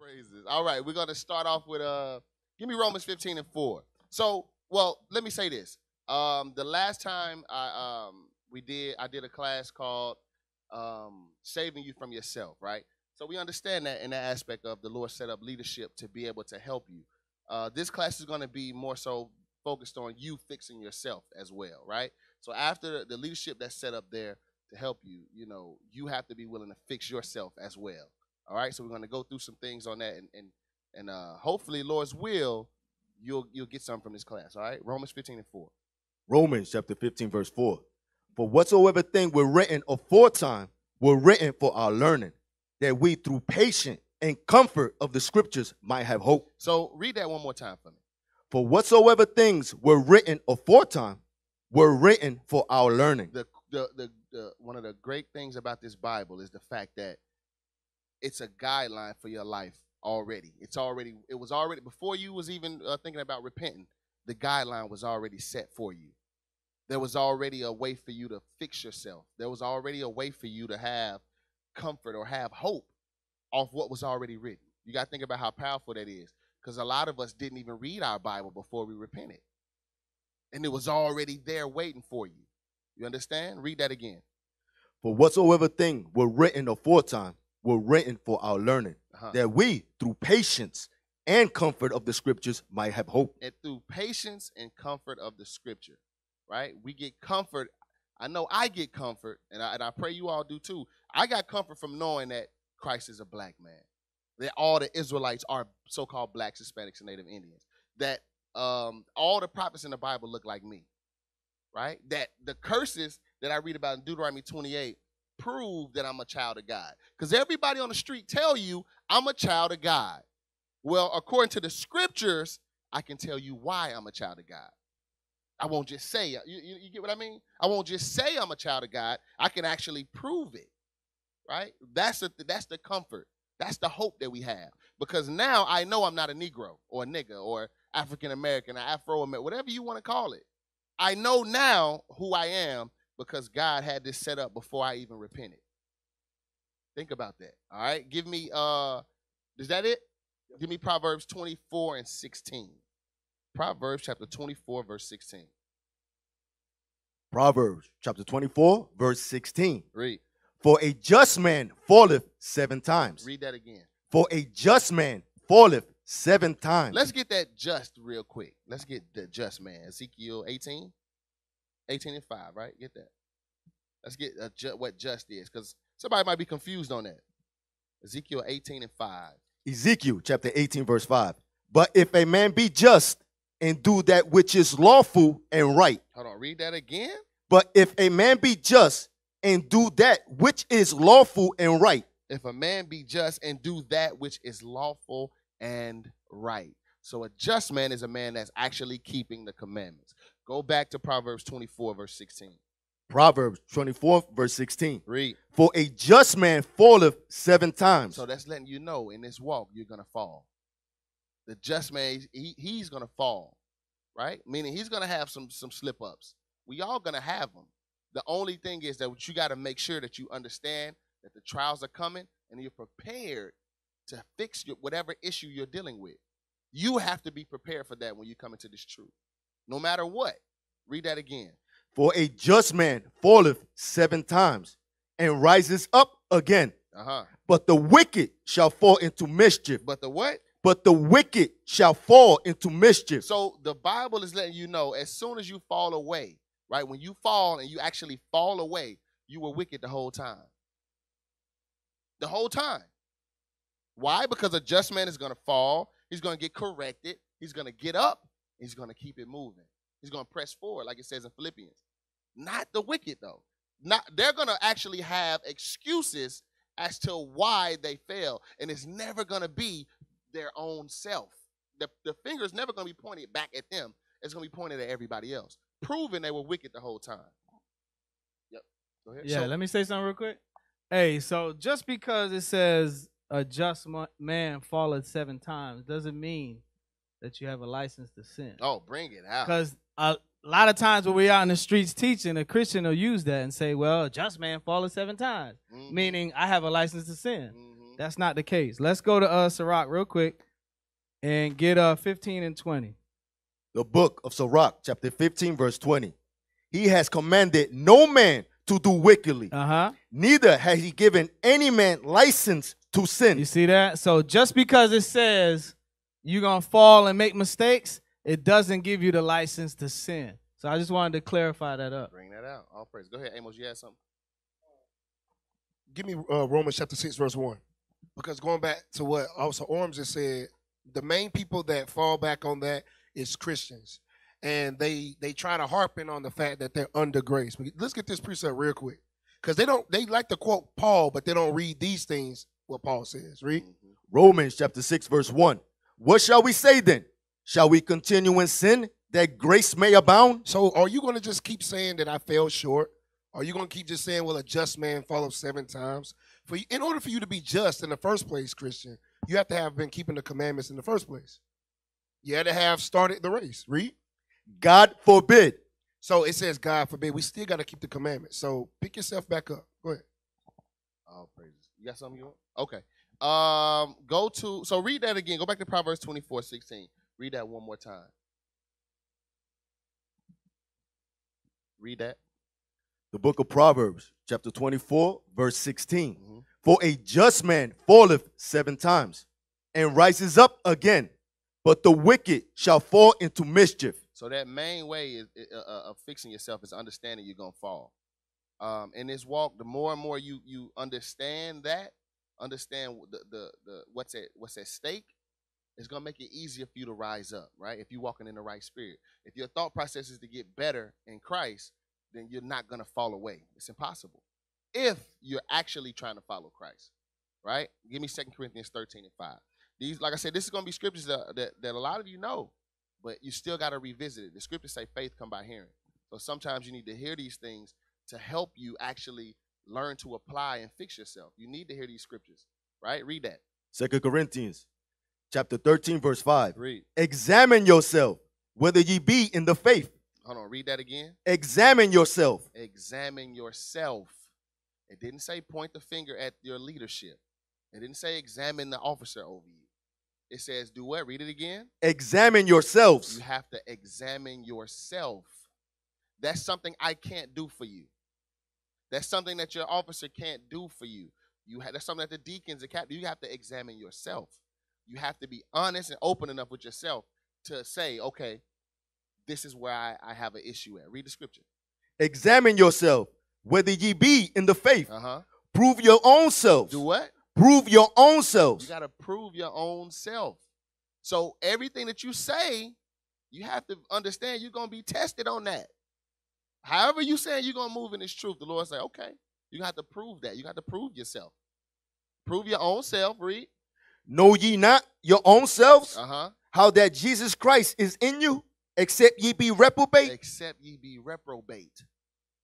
praises. All right, we're gonna start off with uh give me Romans 15 and 4. So, well, let me say this. Um, the last time I um we did I did a class called um saving you from yourself, right? So we understand that in that aspect of the Lord set up leadership to be able to help you. Uh, this class is going to be more so focused on you fixing yourself as well, right? So after the leadership that's set up there to help you, you know, you have to be willing to fix yourself as well. All right. So we're going to go through some things on that, and and and uh, hopefully, Lord's will, you'll you'll get something from this class. All right. Romans 15 and 4. Romans chapter 15, verse 4. For whatsoever thing were written aforetime were written for our learning, that we through patience and comfort of the scriptures might have hope. So read that one more time for me. For whatsoever things were written aforetime were written for our learning. The, the the the one of the great things about this Bible is the fact that it's a guideline for your life already. It's already it was already before you was even uh, thinking about repenting. The guideline was already set for you. There was already a way for you to fix yourself. There was already a way for you to have comfort or have hope off what was already written. You got to think about how powerful that is because a lot of us didn't even read our Bible before we repented. And it was already there waiting for you. You understand? Read that again. For whatsoever thing were written aforetime were written for our learning, Uh-huh. that we through patience and comfort of the scriptures might have hope. and through patience and comfort of the scripture, right? We get comfort. I know I get comfort, and I, and I pray you all do too. I got comfort from knowing that Christ is a black man, that all the Israelites are so called blacks, Hispanics, and Native Indians, that um, all the prophets in the Bible look like me, right? That the curses that I read about in Deuteronomy 28 prove that I'm a child of God. Because everybody on the street tell you I'm a child of God. Well, according to the scriptures, I can tell you why I'm a child of God. I won't just say, you, you, you get what I mean? I won't just say I'm a child of God. I can actually prove it, right? That's the, that's the comfort. That's the hope that we have. Because now I know I'm not a Negro or a nigga or African American or Afro American, whatever you want to call it. I know now who I am because God had this set up before I even repented. Think about that. All right. Give me uh is that it? Give me Proverbs 24 and 16. Proverbs chapter 24, verse 16. Proverbs chapter 24, verse 16. Read. For a just man falleth seven times. Read that again. For a just man falleth seven times. Let's get that just real quick. Let's get the just man. Ezekiel 18. 18 and 5, right? Get that. Let's get a ju- what just is, because somebody might be confused on that. Ezekiel 18 and 5. Ezekiel chapter 18, verse 5. But if a man be just and do that which is lawful and right, Hold on, read that again. but if a man be just and do that which is lawful and right, if a man be just and do that which is lawful and right. So a just man is a man that's actually keeping the commandments. Go back to Proverbs 24, verse 16. Proverbs 24, verse 16. Read. For a just man falleth seven times. So that's letting you know in this walk you're gonna fall. The just man, he, he's gonna fall, right? Meaning he's gonna have some some slip ups. We all gonna have them. The only thing is that you got to make sure that you understand that the trials are coming and you're prepared to fix your, whatever issue you're dealing with. You have to be prepared for that when you come into this truth, no matter what. Read that again. For a just man falleth seven times and rises up again. Uh huh. But the wicked shall fall into mischief. But the what? But the wicked shall fall into mischief. So the Bible is letting you know as soon as you fall away, right? When you fall and you actually fall away, you were wicked the whole time. The whole time. Why? Because a just man is going to fall, he's going to get corrected, he's going to get up, he's going to keep it moving. He's going to press forward, like it says in Philippians. Not the wicked, though. Not they're going to actually have excuses as to why they fail, and it's never going to be their own self. The, the finger is never going to be pointed back at them. It's going to be pointed at everybody else, proving they were wicked the whole time. Yep. Go ahead. Yeah, So- let me say something real quick. Hey, so just because it says a just man falleth seven times doesn't mean that you have a license to sin. oh, bring it out. Because a lot of times when we're out in the streets teaching, a Christian will use that and say, well, a just man falleth seven times, Mhm, meaning I have a license to sin. mhm. That's not the case. Let's go to uh Sirach real quick and get uh 15 and 20. The book of Sirach, chapter 15, verse 20. He has commanded no man to do wickedly, Uh-huh. neither has he given any man license to sin. You see that? So just because it says you're gonna fall and make mistakes, it doesn't give you the license to sin. So I just wanted to clarify that up. Bring that out. All praise. Go ahead, Amos. You had something? give me uh, Romans chapter 6, verse 1. Because going back to what Officer Orms has said, the main people that fall back on that is Christians. And they they try to harp in on the fact that they're under grace. But Let's get this precept real quick. Because they don't they like to quote Paul, but they don't read these things what Paul says. Read. Mhm. Romans chapter 6, verse 1. What shall we say then? Shall we continue in sin that grace may abound? So are you going to just keep saying that I fell short? Are you going to keep just saying, well, a just man follows seven times? For you, in order for you to be just in the first place, Christian, you have to have been keeping the commandments in the first place. You had to have started the race. Read. God forbid. So it says, God forbid, we still got to keep the commandments. So pick yourself back up. Go ahead. All praises. You got something you want? Okay. Um, go to so read that again. Go back to Proverbs 24, 16. Read that one more time. Read that. The book of Proverbs, chapter 24, verse 16. Mhm. For a just man falleth seven times and rises up again, but the wicked shall fall into mischief. So that main way is, uh, uh, of fixing yourself is understanding you're gonna fall. Um, in this walk, the more and more you you understand that, understand the the, the what's at what's at stake, it's gonna make it easier for you to rise up, right? If you're walking in the right spirit. If your thought process is to get better in Christ, then you're not gonna fall away. It's impossible. If you're actually trying to follow Christ, right? Give me 2 Corinthians 13 and 5. These, like I said, this is gonna be scriptures that, that, that a lot of you know, but you still got to revisit it. The scriptures say faith come by hearing. So sometimes you need to hear these things to help you actually learn to apply and fix yourself. You need to hear these scriptures, right? Read that. Second Corinthians, chapter 13, verse 5. Read. Examine yourself whether ye be in the faith. Hold on. Read that again. Examine yourself. Examine yourself. It didn't say point the finger at your leadership. It didn't say examine the officer over you. It says do what? Read it again. Examine yourselves. You have to examine yourself. That's something I can't do for you. That's something that your officer can't do for you. You have, that's something that the deacons and captains, you have to examine yourself. You have to be honest and open enough with yourself to say, okay, this is where I, I have an issue at. Read the scripture. Examine yourself whether ye be in the faith. Uh-huh. Prove your own selves. Do what? Prove your own self. You got to prove your own self. So everything that you say, you have to understand you're going to be tested on that. However you saying you're going to move in this truth, the Lord say, okay, you have to prove that. You got to prove yourself. Prove your own self, read. Know ye not your own selves Uh-huh. how that Jesus Christ is in you, except ye be reprobate? Except ye be reprobate.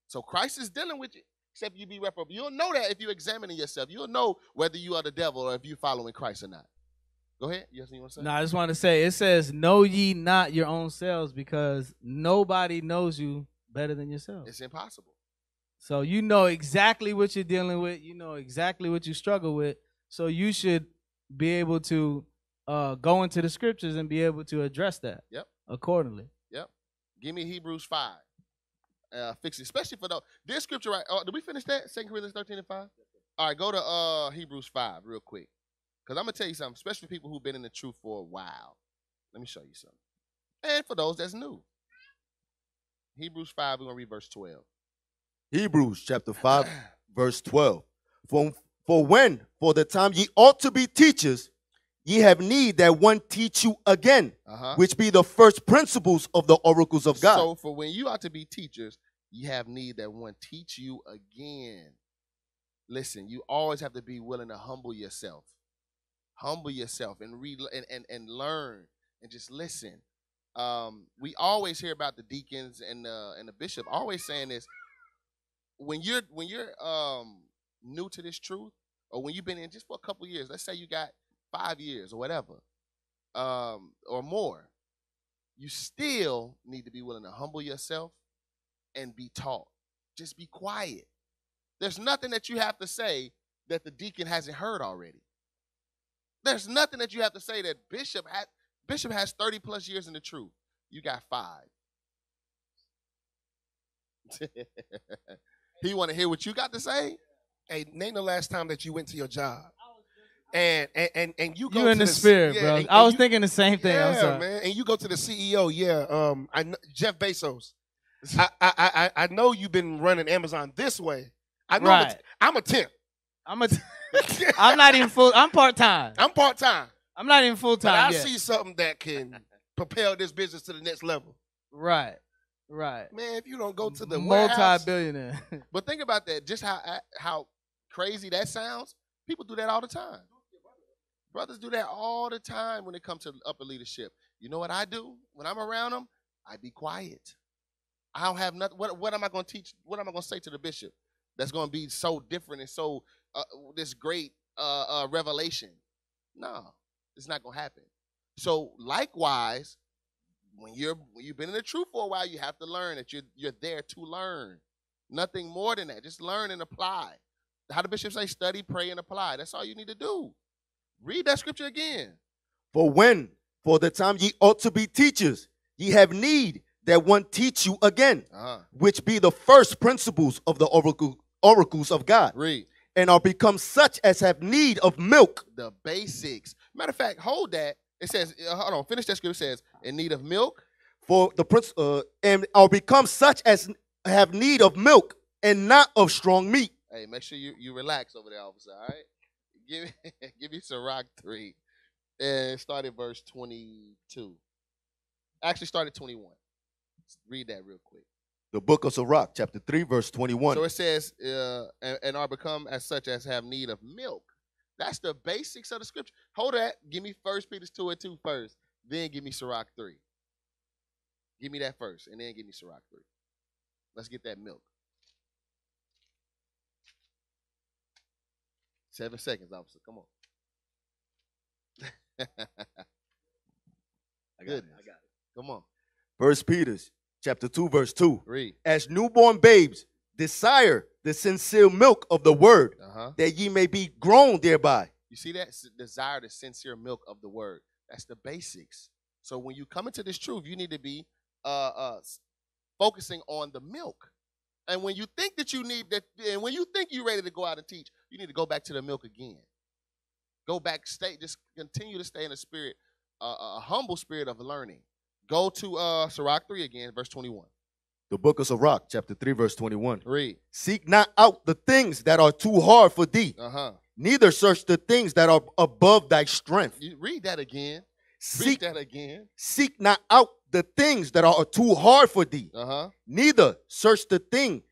So Christ is dealing with you, except you be reprobate. You'll know that if you're examining yourself. You'll know whether you are the devil or if you're following Christ or not. Go ahead. You have something you want to say? No, I just want to say it says, "Know ye not your own selves," because nobody knows you better than yourself. It's impossible. So you know exactly what you're dealing with. You know exactly what you struggle with. So you should be able to uh, go into the scriptures and be able to address that. Yep. Accordingly. Yep. Give me Hebrews 5. Uh, fix it, especially for the this scripture right. Oh, did we finish that? Second Corinthians 13 and 5? All right, go to uh Hebrews 5 real quick. Because I'm gonna tell you something, especially for people who've been in the truth for a while. Let me show you something. And for those that's new. Hebrews 5, we're gonna read verse 12. Hebrews chapter 5, verse 12. For, for when, for the time ye ought to be teachers, ye have need that one teach you again, Uh-huh. which be the first principles of the oracles of God. So for when you ought to be teachers, you have need that one teach you again. Listen, you always have to be willing to humble yourself. Humble yourself and read and, and, and learn and just listen. Um, we always hear about the deacons and the and the bishop always saying this. When you're when you're um new to this truth, or when you've been in just for a couple years, let's say you got five years or whatever, um, or more, you still need to be willing to humble yourself and be taught. Just be quiet. There's nothing that you have to say that the deacon hasn't heard already. There's nothing that you have to say that Bishop had. Bishop has 30 plus years in the truth. You got five. he want to hear what you got to say. Hey, name the last time that you went to your job. And and and, and you go You in to the C- spirit, yeah, bro. and- I was you- thinking the same thing. I'm Yeah, sorry. man. And you go to the CEO. Yeah, um, I kn- Jeff Bezos. I, I I I know you've been running Amazon this way. I know I'm a- Right. I'm a temp. I'm a. I'm not even full. I'm part time. I'm part time, I'm not even full but I time yet. see something that can propel this business to the next level. Right. Right. Man, if you don't go to the multi-billionaire. But think about that. Just how how crazy that sounds. People do that all the time. Brothers do that all the time when it comes to upper leadership. You know what I do when I'm around them? I be quiet. I don't have nothing. What, what am I going to teach? What am I going to say to the bishop that's going to be so different and so uh, this great uh, uh, revelation? No, it's not going to happen. So likewise, when you're when you've been in the truth for a while, you have to learn that you're you're there to learn. Nothing more than that. Just learn and apply. How the bishop say, study, pray, and apply. That's all you need to do. Read that scripture again. For when, for the time ye ought to be teachers, ye have need that one teach you again, Uh-huh. which be the first principles of the oracle, oracles of God, Read and are become such as have need of milk. the basics. Matter of fact, hold that. It says, uh, hold on, finish that scripture. It says, in need of milk. For the prince, uh, and are become such as have need of milk and not of strong meat. Hey, make sure you, you relax over there, officer. All right. Give me give me Sirach three, and start at verse twenty two. Actually, start at twenty one. Read that real quick. The book of Sirach, chapter 3, verse 21. So it says, uh, and, and are become as such as have need of milk. That's the basics of the scripture. Hold that. Give me First Peter 2 and 2 first. Then give me Sirach 3. Give me that first, and then give me Sirach 3. Let's get that milk. Seven seconds, officer. Come on. I got Goodness. It. I got it. Come on. First Peter's chapter 2, verse 2. Read. As newborn babes, desire the sincere milk of the word, Uh huh. that ye may be grown thereby. You see that desire, the sincere milk of the word. That's the basics. So when you come into this truth, you need to be uh, uh, focusing on the milk. And when you think that you need that, and when you think you're ready to go out and teach, you need to go back to the milk again. Go back, stay, just continue to stay in a spirit, uh, a humble spirit of learning. Go to uh, Sirach 3 again, verse 21. The book of Sirach, chapter 3, verse 21. Read. Seek not out the things that are too hard for thee, Uh huh. neither search the things that are above thy strength. You read that again. Read Seek, that again. seek not out the things that are too hard for thee, Uh huh. neither search the thing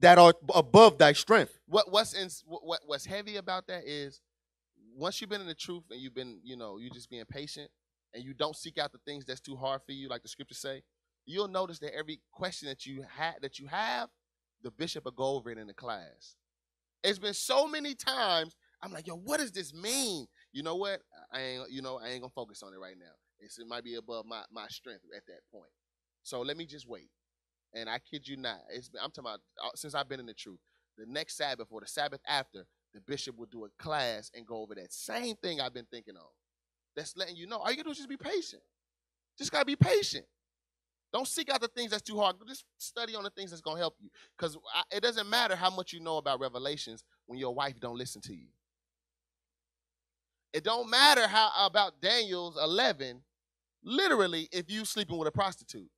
that are above thy strength. what what's in what what's heavy about that is once you've been in the truth and you've been you know you just being patient and you don't seek out the things that's too hard for you like the scriptures say you'll notice that every question that you had that you have the bishop will go over it in the class it's been so many times i'm like yo what does this mean you know what i ain't you know i ain't gonna focus on it right now it's, it might be above my my strength at that point so let me just wait and i kid you not it's been, i'm talking about uh, since i've been in the truth the next Sabbath or the Sabbath after, the bishop will do a class and go over that same thing I've been thinking on. That's letting you know. All you gotta do is just be patient. Just gotta be patient. Don't seek out the things that's too hard. Just study on the things that's gonna help you. Because it doesn't matter how much you know about revelations when your wife don't listen to you. It don't matter how about Daniel's 11, literally, if you sleeping with a prostitute.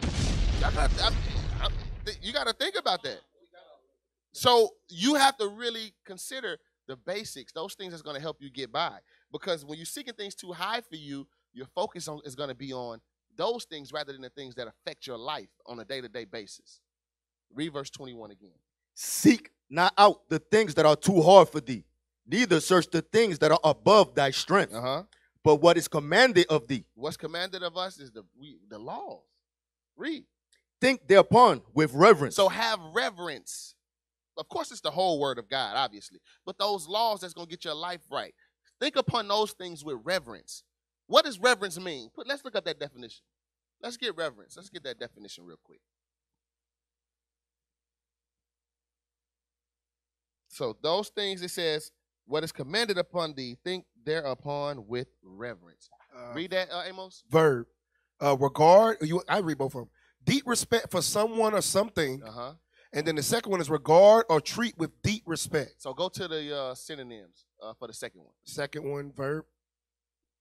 I got- I- I- you got to think about that. So you have to really consider the basics, those things that's going to help you get by. Because when you're seeking things too high for you, your focus on, is going to be on those things rather than the things that affect your life on a day-to-day basis. Read verse 21 again. Seek not out the things that are too hard for thee, neither search the things that are above thy strength, Uh-huh. but what is commanded of thee. What's commanded of us is the we, the laws. Read. Think thereupon with reverence. So have reverence. Of course, it's the whole word of God, obviously. But those laws that's gonna get your life right. Think upon those things with reverence. What does reverence mean? Put, let's look up that definition. Let's get reverence. Let's get that definition real quick. So those things it says what is commanded upon thee, think thereupon with reverence. Uh, Read that, uh, Amos. verb. Uh, regard. You, I read both of them. Deep respect for someone or something, Uh huh. and then the second one is regard or treat with deep respect. So go to the uh, synonyms uh, for the second one. Second one, verb.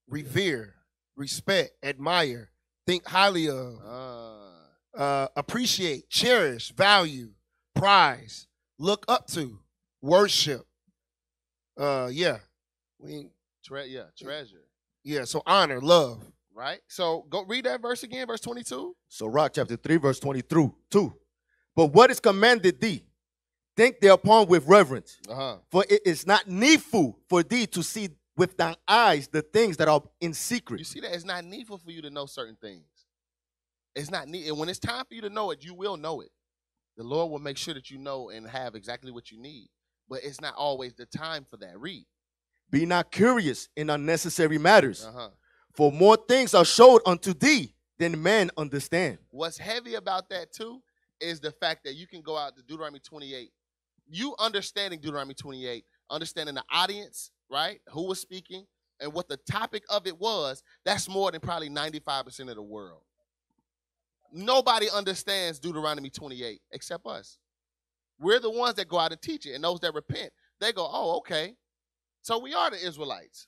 Revere, respect, admire, think highly of, Uh, uh, appreciate, cherish, value, prize, look up to, worship. Uh, yeah, we, tre- yeah, treasure. yeah. So honor, love. Right. So go read that verse again, verse twenty-two. Sirach chapter 3, verse 20 through 2. But what is commanded thee? Think thereupon with reverence. Uh huh. For it is not needful for thee to see with thine eyes the things that are in secret. You see that it's not needful for you to know certain things. It's not need, and when it's time for you to know it, you will know it. The Lord will make sure that you know and have exactly what you need. But it's not always the time for that. Read. Be not curious in unnecessary matters. Uh huh. For more things are showed unto thee than men understand. What's heavy about that too is the fact that you can go out to Deuteronomy 28. You understanding Deuteronomy 28, understanding the audience, right? Who was speaking and what the topic of it was, that's more than probably 95% of the world. Nobody understands Deuteronomy 28 except us. We're the ones that go out and teach it, and those that repent, they go, oh, okay. So we are the Israelites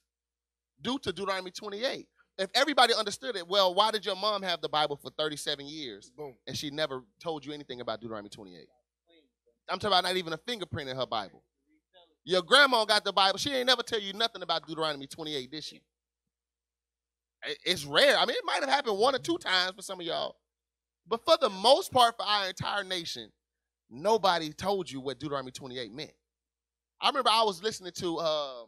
due to Deuteronomy 28. If everybody understood it, well, why did your mom have the Bible for 37 years Boom. and she never told you anything about Deuteronomy 28? I'm talking about not even a fingerprint in her Bible. Your grandma got the Bible. She ain't never tell you nothing about Deuteronomy 28, did she? It's rare. I mean, it might have happened one or two times for some of y'all. But for the most part, for our entire nation, nobody told you what Deuteronomy 28 meant. I remember I was listening to um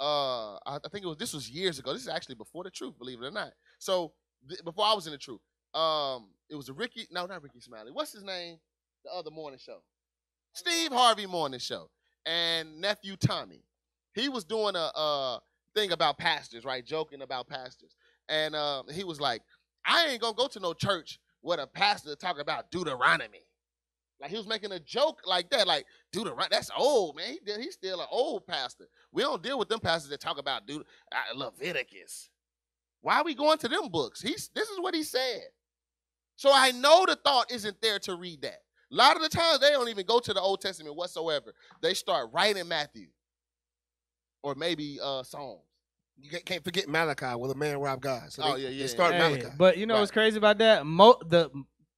uh I think it was this was years ago. This is actually before the truth, believe it or not. So th- before I was in the truth, um it was a Rickey, no, not Rickey Smiley. What's his name? The other morning show. Steve Harvey morning show. And nephew Tommy. He was doing a uh thing about pastors, right? Joking about pastors. And um he was like, I ain't gonna go to no church with a pastor talk about Deuteronomy. Like he was making a joke like that, like Deuteronomy. That's old, man. He he's still an old pastor. We don't deal with them pastors that talk about Deut- uh, Leviticus. Why are we going to them books? He's this is what he said. So I know the thought isn't there to read that. A lot of the times they don't even go to the Old Testament whatsoever. They start right in Matthew, or maybe uh Psalms. You can't- can't forget Malachi, where the man robbed God. So Oh, they, yeah, they start Hey, Malachi. but you know what's crazy about that? Mo- the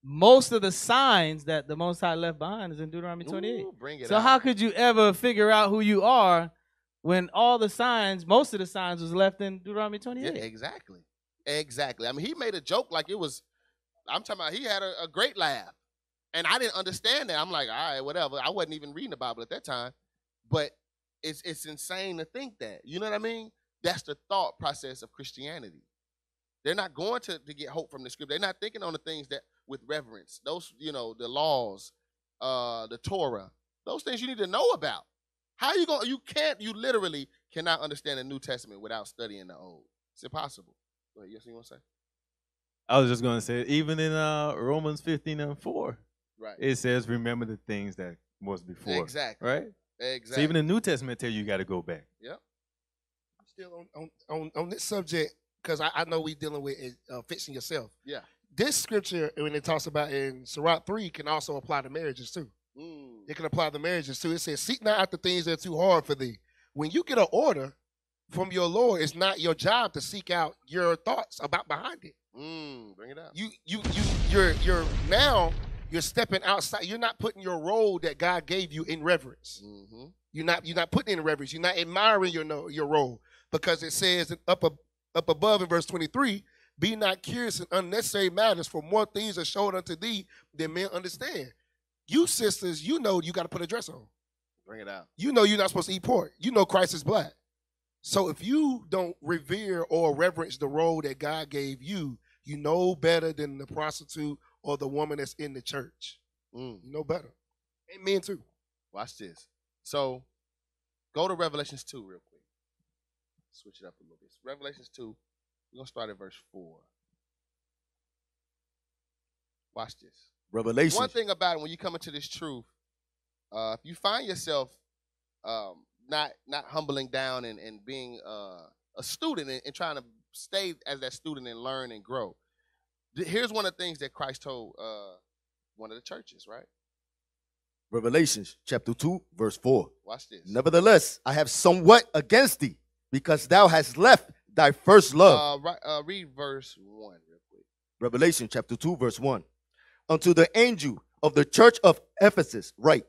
most of the signs that the Most High left behind is in Deuteronomy 28. Ooh, bring it So out. how could you ever figure out who you are when all the signs, most of the signs, was left in Deuteronomy 28? Yeah, exactly. Exactly. I mean, he made a joke like it was. I'm talking about he had a, a great laugh, and I didn't understand that. I'm like, all right, whatever. I wasn't even reading the Bible at that time, but it's it's insane to think that. You know what I mean? That's the thought process of Christianity. They're not going to, to get hope from the script. They're not thinking on the things that with reverence. Those, you know, the laws, uh, the Torah, those things you need to know about. How you going? You can't. You literally cannot understand the New Testament without studying the Old. It's impossible. Go ahead. Yes, you want to say? I was just going to say, even in uh, Romans 15 and 4, Right. it says, remember the things that was before. exactly. Right? Exactly. So even the New Testament tell you you got to go back. Yep. I'm still on on on, on this subject because I, I know we dealing with uh, fixing yourself. Yeah. This scripture when it talks about in Sirach three can also apply to marriages too. Mm, It can apply to marriages too. It says, "Seek not after things that are too hard for thee." When you get an order from your Lord, it's not your job to seek out your thoughts about behind it. mm, bring it up. You you you you're you're now you're stepping outside. You're not putting your role that God gave you in reverence. Mm-hmm. You're not you're not putting in reverence. You're not admiring your your role because it says up up above in verse 23, be not curious in unnecessary matters, for more things are showed unto thee than men understand. You sisters, you know you got to put a dress on. Bring it out. You know you're not supposed to eat pork. You know Christ is black. So if you don't revere or reverence the role that God gave you, you know better than the prostitute or the woman that's in the church. Mm, You know better. And men too. watch this. So, go to Revelations two real quick. Switch it up a little bit. Revelations two. We're gonna start at verse four. Watch this. Revelation. One thing about it, when you come into this truth, uh, if you find yourself um, not not humbling down and, and being uh, a student and, and trying to stay as that student and learn and grow. Here's one of the things that Christ told uh, one of the churches, right? Revelations chapter 2, verse 4. Watch this. Nevertheless, I have somewhat against thee, because thou hast left thy first love. Uh, right, uh, read verse one real quick. Revelation chapter 2, verse 1. Unto the angel of the church of Ephesus, write,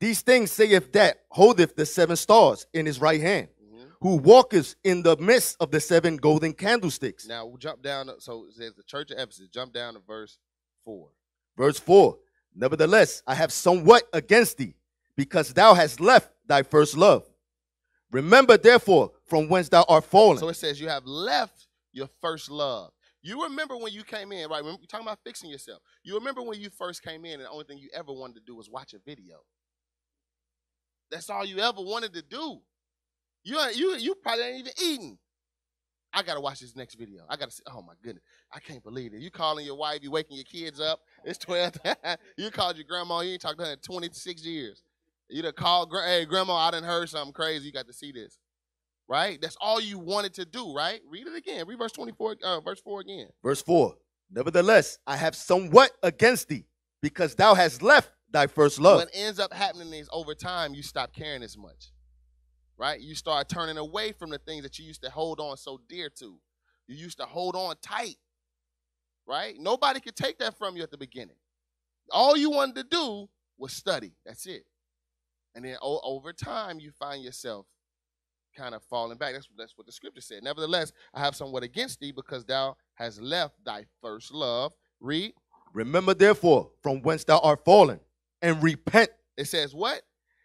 These things saith that holdeth the seven stars in his right hand. Who walketh in the midst of the seven golden candlesticks. Now we'll jump down. So it says the church of Ephesus. Jump down to verse four. Verse 4 Nevertheless, I have somewhat against thee, because thou hast left thy first love. Remember, therefore, from whence thou art fallen. So it says you have left your first love. You remember when you came in, right? Remember, you're talking about fixing yourself. You remember when you first came in, and the only thing you ever wanted to do was watch a video. That's all you ever wanted to do. You you you probably ain't even eating. I gotta watch this next video. I gotta see. Oh my goodness, I can't believe it. You calling your wife, you waking your kids up. It's twelve. you called your grandma. You ain't talked to her in twenty six years. You done called, hey grandma, I done heard something crazy. You got to see this right? That's all you wanted to do, right? Read it again. Read verse 24, uh, verse 4 again. Verse 4 Nevertheless, I have somewhat against thee, because thou hast left thy first love. What ends up happening is over time, you stop caring as much, right? You start turning away from the things that you used to hold on so dear to. You used to hold on tight, right? Nobody could take that from you at the beginning. All you wanted to do was study. That's it. And then o- over time, you find yourself kind of falling back. That's, that's what the scripture said. Nevertheless, I have somewhat against thee because thou hast left thy first love. Read. Remember, therefore, from whence thou art fallen, and repent. It says what?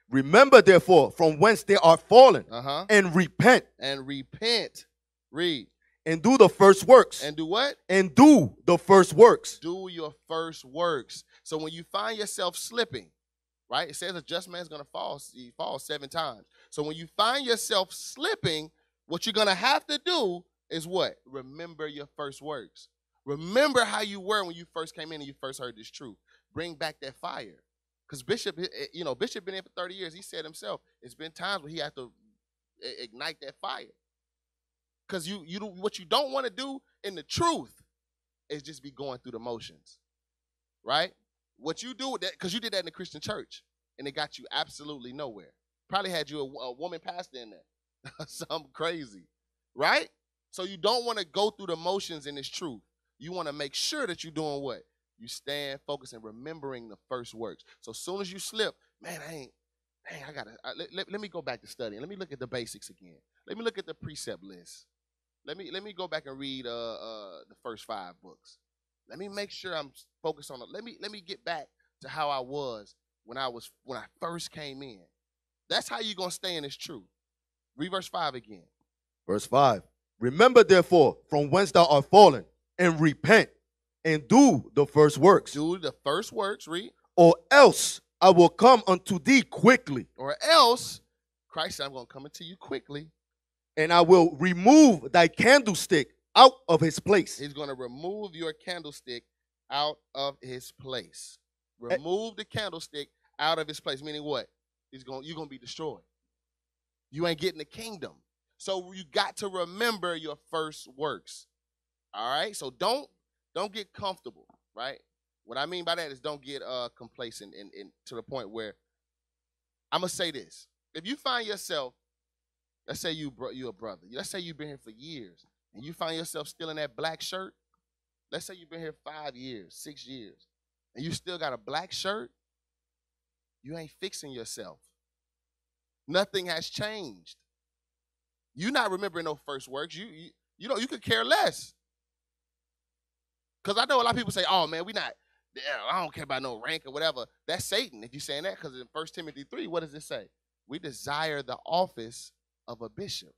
Remember, therefore, from whence they are fallen, Uh huh. and repent, And repent. Read. and do the first works, And do what? and do the first works. Do your first works. So when you find yourself slipping, right? It says a just man's gonna fall. He falls seven times. So when you find yourself slipping, what you're gonna have to do is what? Remember your first works. Remember how you were when you first came in and you first heard this truth. Bring back that fire. Because Bishop, eh, eh, you know, Bishop been in for 30 years. He said himself, it's been times where he had to ignite that fire. Because you, you, what you don't want to do in the truth is just be going through the motions, right? What you do with that, because you did that in the Christian church, and it got you absolutely nowhere. Probably had you a, a woman pastor in there, something crazy, right? So you don't want to go through the motions in this truth. You want to make sure that you're doing what? You stand focused and remembering the first works. So as soon as you slip, man, I ain't, dang, I gotta, I, let, let, let me go back to studying. Let me look at the basics again. Let me look at the precept list. Let me let me go back and read uh, uh, the first five books. Let me make sure I'm focused on it. Let me let me get back to how I was when I was when I first came in. That's how you're gonna stay in this truth. Read verse five again. Verse 5 Remember, therefore, from whence thou art fallen, and repent, and do the first works, Do the first works, read, or else I will come unto thee quickly, or else Christ said, I'm gonna come unto you quickly. and I will remove thy candlestick out of his place. He's gonna remove your candlestick out of his place. Eh. Remove the candlestick out of his place. Meaning what? He's going you're gonna be destroyed. You ain't getting the kingdom. So you got to remember your first works. All right. So don't don't get comfortable, right? What I mean by that is don't get uh complacent and, and to the point where I'm gonna say this. If you find yourself, let's say you bro, you a brother, let's say you've been here for years, and you find yourself still in that black shirt. Let's say you've been here five years, six years, and you still got a black shirt. You ain't fixing yourself. Nothing has changed. You're not remembering no first works. You you, you know you could care less. Cause I know a lot of people say, "Oh man, we not. I don't care about no rank or whatever." That's Satan. If you're saying that, because in First Timothy three, what does it say? We desire the office of a bishop.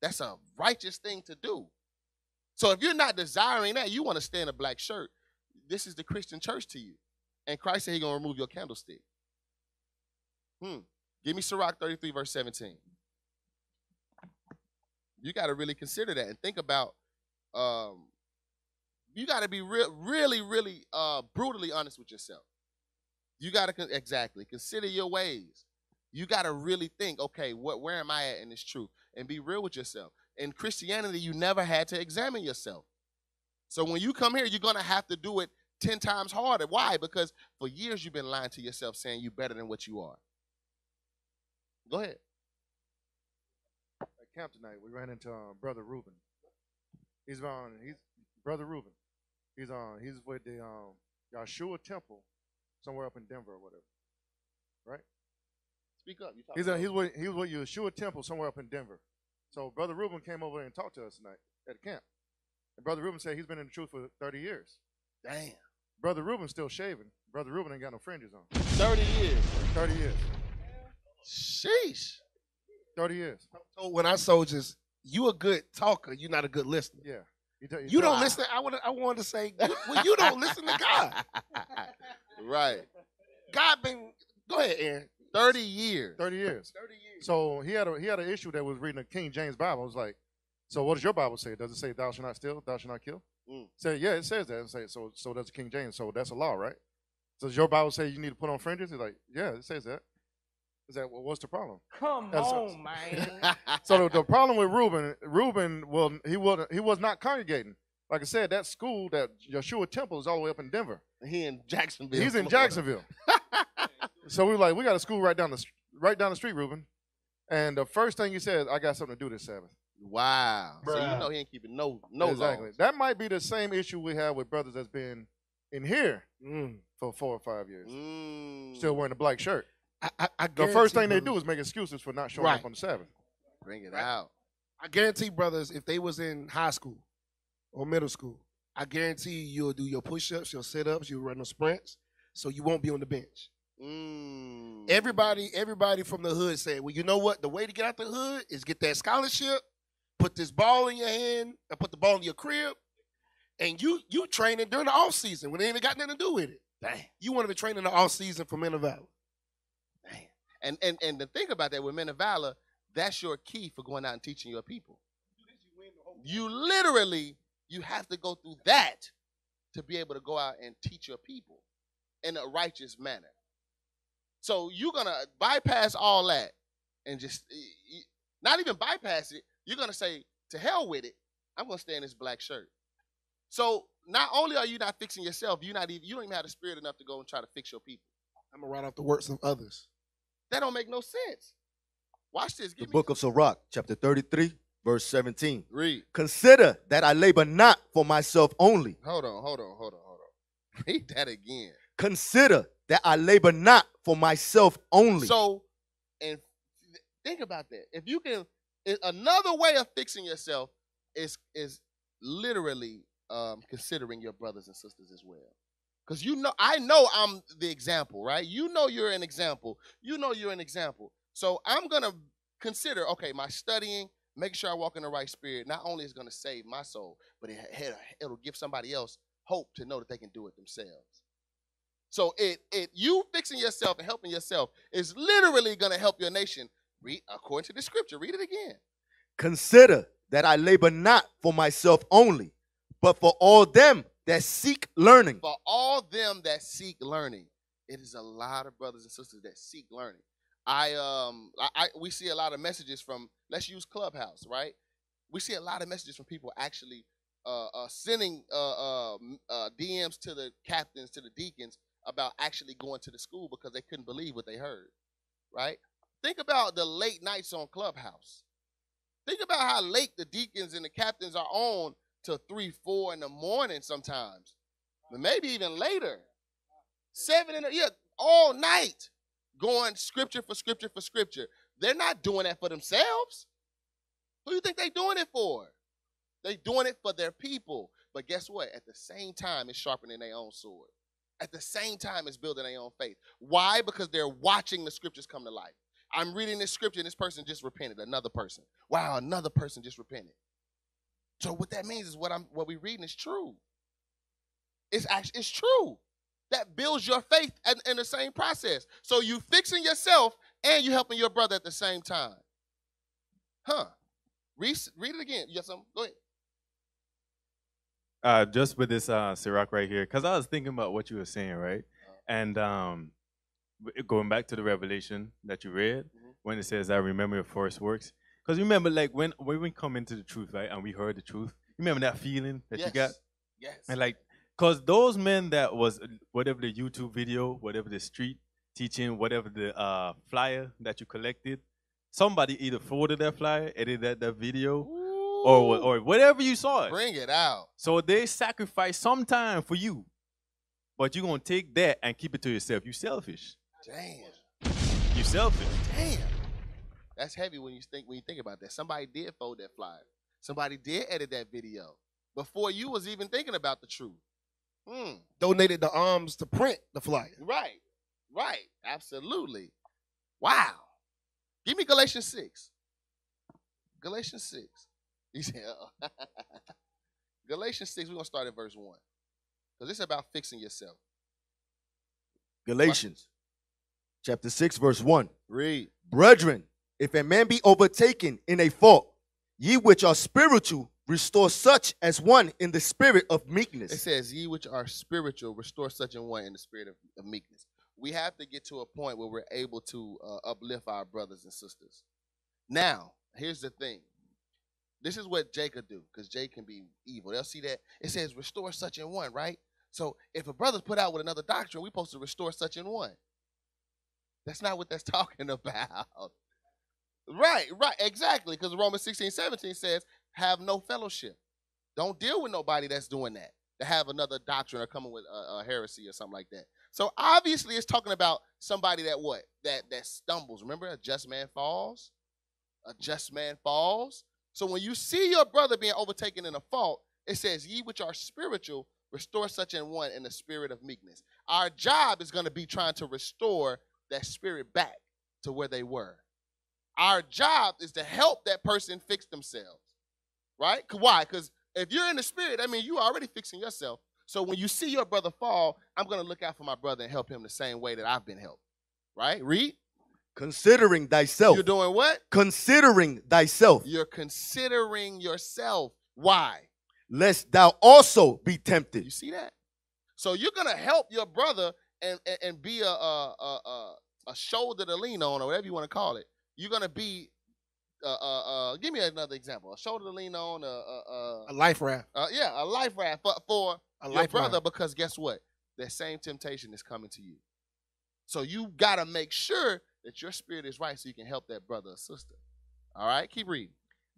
That's a righteous thing to do. So if you're not desiring that, you want to stay in a black shirt. This is the Christian church to you, and Christ said He's gonna remove your candlestick. Hmm. Give me Sirach 33, verse 17. You got to really consider that and think about. Um, you got to be real, really, really, uh, brutally honest with yourself. You got to con- exactly consider your ways. You got to really think, okay, what where am I at in this truth? And be real with yourself. In Christianity, you never had to examine yourself. So when you come here, you're gonna have to do it 10 times harder. Why? Because for years you've been lying to yourself saying you're better than what you are. Go ahead. at camp tonight, we ran into um, brother Ruben. He's on. He's brother Ruben. He's on. He's with the um, Yahshua Temple, somewhere up in Denver or whatever. Right? Speak up. You He's on. He's with. He was with Yahshua Temple somewhere up in Denver. So brother Ruben came over and talked to us tonight at the camp. And brother Ruben said he's been in the truth for 30 years. Damn. Brother Ruben's still shaving. Brother Ruben ain't got no fringes on. 30 years. 30 years. Sheesh. 30 years. So when I soldiers, you a good talker, you're not a good listener. Yeah. He tell- he You tell- don't listen. I want. I wanted to say, well, you don't listen to God. right. God been. Go ahead, Aaron. 30 years. 30 years. 30 years. So he had a he had an issue that was reading the King James Bible. I was like, so what does your Bible say? Does it say thou shalt not steal, thou shalt not kill? Mm. Said yeah, it says that. I say so so does the King James. So that's a law, right? Does your Bible say you need to put on fringes? He's like, yeah, it says that. Is that well, what's the problem? Come That's- on, man. So the, the problem with Reuben, Reuben, well, he was he was not congregating. Like I said, that school, that Yeshua Temple, is all the way up in Denver. he in Jacksonville. He's in Florida. Jacksonville. so we were like, we got a school right down the right down the street, Reuben. And the first thing he said, I got something to do this Sabbath. Wow. So you know he ain't keeping no no exactly. laws. That might be the same issue we have with brothers that's been in here Mm. for four or five years, Mm. still wearing a black shirt. I, I, I The first thing they do is make excuses for not showing Right. up on the Sabbath. bring it Right. out. I guarantee, brothers, if they was in high school or middle school, I guarantee you, you'll do your push-ups, your sit-ups, you'll run the sprints, so you won't be on the bench. Mm. Everybody, everybody from the hood said, "Well, you know what? The way to get out the hood is get that scholarship, put this ball in your hand, and put the ball in your crib, and you you training during the off season when it ain't got nothing to do with it. Damn. You want to be training in the off season for Men of Valor. And and and to think about that with men of valor, that's your key for going out and teaching your people. You literally you have to go through that to be able to go out and teach your people in a righteous manner. So you're gonna bypass all that and just not even bypass it. You're gonna say to hell with it. I'm gonna stay in this black shirt. So not only are you not fixing yourself, you not even you don't even have the spirit enough to go and try to fix your people. I'm gonna write off the works of others. That don't make no sense. Watch this. The Give me book of Sirach, chapter 33, verse 17. read. Consider that I labor not for myself only. Hold on, hold on, hold on, hold on. Read that again. Consider that I labor not for myself only. So, and think about that. If you can, another way of fixing yourself is is literally um, considering your brothers and sisters as well. Because you know, I know I'm the example, right? You know you're an example. You know you're an example. So I'm gonna consider, okay, my studying, making sure I walk in the right spirit. Not only is gonna save my soul, but it, it, it'll give somebody else hope to know that they can do it themselves. So it it you fixing yourself and helping yourself is literally gonna help your nation. Read according to the scripture. Read it again. Consider that I labor not for myself only, but for all them that seek learning. For all them that seek learning, it is a lot of brothers and sisters that seek learning. I um I, I we see a lot of messages from let's use Clubhouse, right? We see a lot of messages from people actually uh, uh sending uh, uh uh DMs to the captains, to the deacons about actually going to the school because they couldn't believe what they heard, right? Think about the late nights on Clubhouse. Think about how late the deacons and the captains are on till three, four in the morning sometimes, but maybe even later. Seven in the yeah, all night, going scripture for scripture for scripture. They're not doing that for themselves. Who do you think they're doing it for? They're doing it for their people. But guess what? At the same time, it's sharpening their own sword. At the same time, it's building their own faith. Why? Because they're watching the scriptures come to life. I'm reading this scripture, and this person just repented. Another person. Wow, another person just repented. So what that means is what I'm what we reading is true. It's actually it's true. That builds your faith in, in the same process. So you fixing yourself and you helping your brother at the same time. Huh? Read, read it again. Yes, um, go ahead. uh, just with this uh, Sirach right here, because I was thinking about what you were saying, right? And um, going back to the revelation that you read, Mhm. when it says, "I remember your first works," because remember, like when when we come into the truth, right, and we heard the truth, You remember that feeling that yes. you got, Yes. and like, cause those men that was whatever the YouTube video, whatever the street teaching, whatever the uh, flyer that you collected, somebody either forwarded that flyer, edited that, that video, or or whatever you saw it. bring it out. So they sacrifice some time for you, but you're gonna take that and keep it to yourself. You selfish. Damn. You selfish. Damn. That's heavy when you think when you think about that. Somebody did fold that flyer. Somebody did edit that video before you was even thinking about the truth. Hmm. Donated the arms to print the flyer. Right. Right. Absolutely. Wow. Give me Galatians 6. Galatians 6. He said, Galatians 6, we're going to start at verse 1. Because it's about fixing yourself. Galatians chapter 6, verse 1. Read. Brethren, if a man be overtaken in a fault, ye which are spiritual, restore such as one in the spirit of meekness. It says, Ye which are spiritual, restore such an one in the spirit of, of meekness. We have to get to a point where we're able to uh, uplift our brothers and sisters. Now, here's the thing. This is what Jay could do, because Jay can be evil. They'll see that it says restore such an one, right? So if a brother's put out with another doctrine, we're supposed to restore such an one. That's not what that's talking about. Right, right, exactly. Because Romans 16, 17 says, have no fellowship. Don't deal with nobody that's doing that. To have another doctrine or coming with a, a heresy or something like that. So obviously, it's talking about somebody that what that that stumbles. Remember, a just man falls. A just man falls. So when you see your brother being overtaken in a fault, it says, "Ye which are spiritual, restore such an one in the spirit of meekness." Our job is going to be trying to restore that spirit back to where they were. Our job is to help that person fix themselves, right? Why? Because if you're in the spirit, I mean, you are already fixing yourself. So when you see your brother fall, I'm going to look out for my brother and help him the same way that I've been helped, right? Read. Considering thyself. You're doing what? Considering thyself, You're considering yourself. Why? lest thou also be tempted. You see that? So you're gonna help your brother and and, and be a a, a a a shoulder to lean on, or whatever you want to call it. You're gonna be. Uh, uh, uh, give me another example. A shoulder to lean on. Uh, uh, A life raft. uh, uh, yeah, a life raft for, for A your life brother. raft. Because guess what? That same temptation is coming to you. So you gotta make sure that your spirit is right, so you can help that brother or sister. All right, keep reading.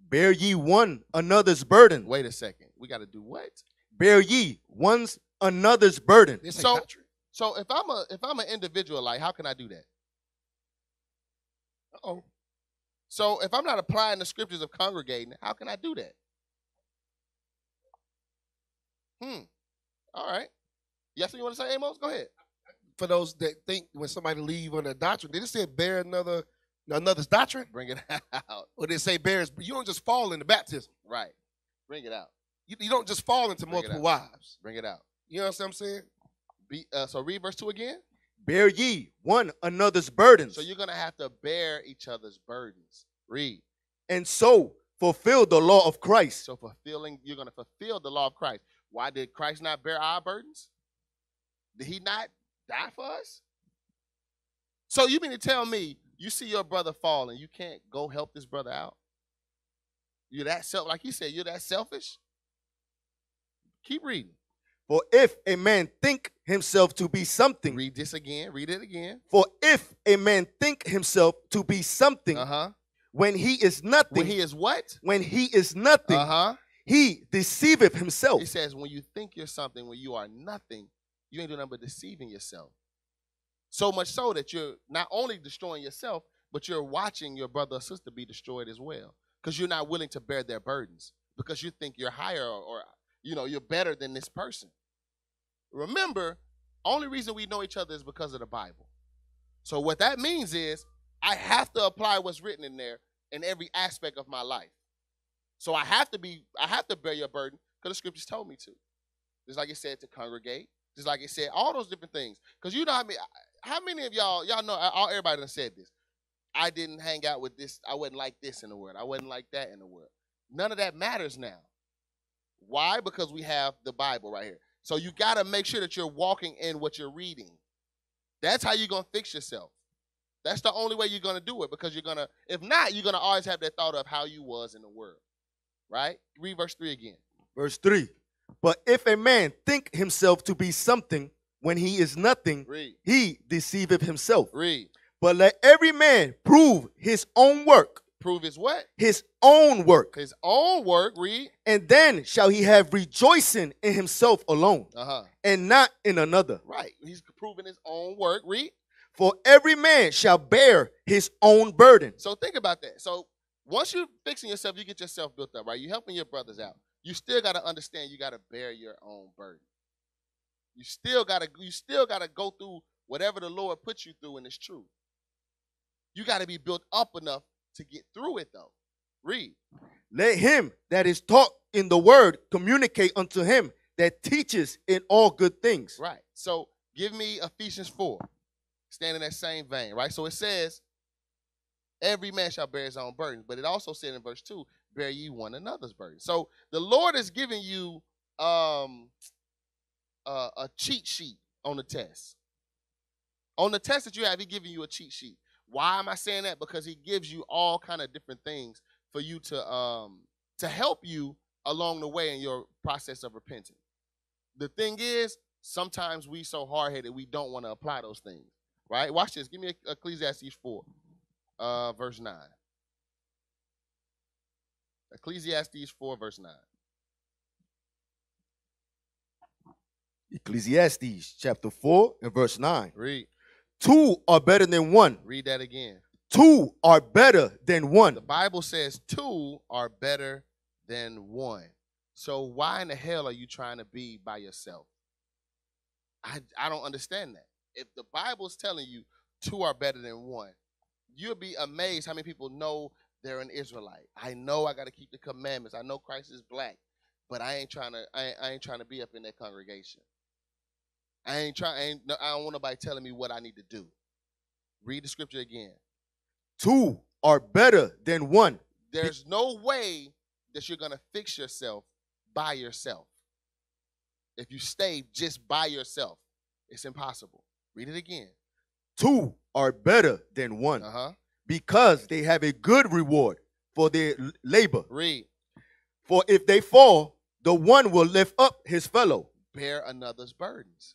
Bear ye one another's burden. Wait a second. We got to do what? Bear ye one's another's burden. This So- doctrine. So if I'm a if I'm an individual, like how can I do that? Oh, So if I'm not applying the scriptures of congregating, how can I do that? Hmm. All right. Yes, you want to say, Amos? Go ahead. for those that think when somebody leave on a doctrine, did it say bear another another's doctrine, Bring it out. or did it say bears? You don't just fall into baptism. Right. Bring it out. You, you don't just fall into Bring multiple wives. Bring it out. You know what I'm saying? Be, uh, so read verse two again. Bear ye one another's burdens. So you're gonna have to bear each other's burdens. Read. and so fulfill the law of Christ. So fulfilling, you're gonna fulfill the law of Christ. Why did Christ not bear our burdens? Did he not die for us? So you mean to tell me you see your brother fall and you can't go help this brother out? You're that self, like he said, you're that selfish. Keep reading. For if a man think himself to be something, Read this again. Read it again. for if a man think himself to be something Uh huh. when he is nothing, When he is what? when he is nothing, Uh huh. he deceiveth himself. He says, when you think you're something, when you are nothing, you ain't doing nothing but deceiving yourself. So much so that you're not only destroying yourself, but you're watching your brother or sister be destroyed as well. Because you're not willing to bear their burdens. Because you think you're higher or, or you know, you're better than this person. Remember, only reason we know each other is because of the Bible. So what that means is I have to apply what's written in there in every aspect of my life. So I have to be, I have to bear your burden because the scriptures told me to. Just like it said to congregate, just like it said all those different things. Because you know how many, how many of y'all, y'all know, all everybody done said this. I didn't hang out with this. I wasn't like this in the world. I wasn't like that in the world. None of that matters now. Why? Because we have the Bible right here. So you got to make sure that you're walking in what you're reading. That's how you're gonna fix yourself. That's the only way you're gonna do it because you're gonna. If not, you're gonna always have that thought of how you was in the world, right? Read verse three again. Verse 3. But if a man think himself to be something when he is nothing, Read, he deceiveth himself. read. But let every man prove his own work, Prove his what? his own work, His own work. Read. and then shall he have rejoicing in himself alone, Uh huh. and not in another. Right. He's proving his own work. Read. For every man shall bear his own burden. So think about that. So once you're fixing yourself, you get yourself built up, right? You're helping your brothers out. You still got to understand you got to bear your own burden. You still got to you still got to go through whatever the Lord puts you through and it's true. You got to be built up enough to get through it though. Read. Let him that is taught in the word communicate unto him that teaches in all good things. Right. So give me Ephesians 4. Stand in that same vein, right? So it says, every man shall bear his own burden. But it also said in verse 2, bear ye one another's burden. So the Lord is giving you um uh, a cheat sheet on the test. On the test that you have, He giving you a cheat sheet. Why am I saying that? Because He gives you all kind of different things for you to um to help you along the way in your process of repenting. The thing is, sometimes we so hard-headed we don't want to apply those things. Right? Watch this. Give me Ecclesiastes 4, uh, verse 9. Ecclesiastes 4, verse 9. Ecclesiastes chapter 4 and verse 9. Read. Two are better than one. Read that again. Two are better than one. The Bible says two are better than one. So why in the hell are you trying to be by yourself? I I don't understand that. If the Bible's telling you two are better than one, you'll be amazed how many people know they're an Israelite. I know I got to keep the commandments. I know Christ is black, but I ain't trying to. I I ain't trying to be up in that congregation. I ain't trying. I, ain't, I don't want nobody telling me what I need to do. Read the scripture again. Two are better than one. There's no way that you're gonna fix yourself by yourself. If you stay just by yourself, it's impossible. Read it again. Two are better than one Uh huh. because they have a good reward for their labor. Read. For if they fall, the one will lift up his fellow. Bear another's burdens.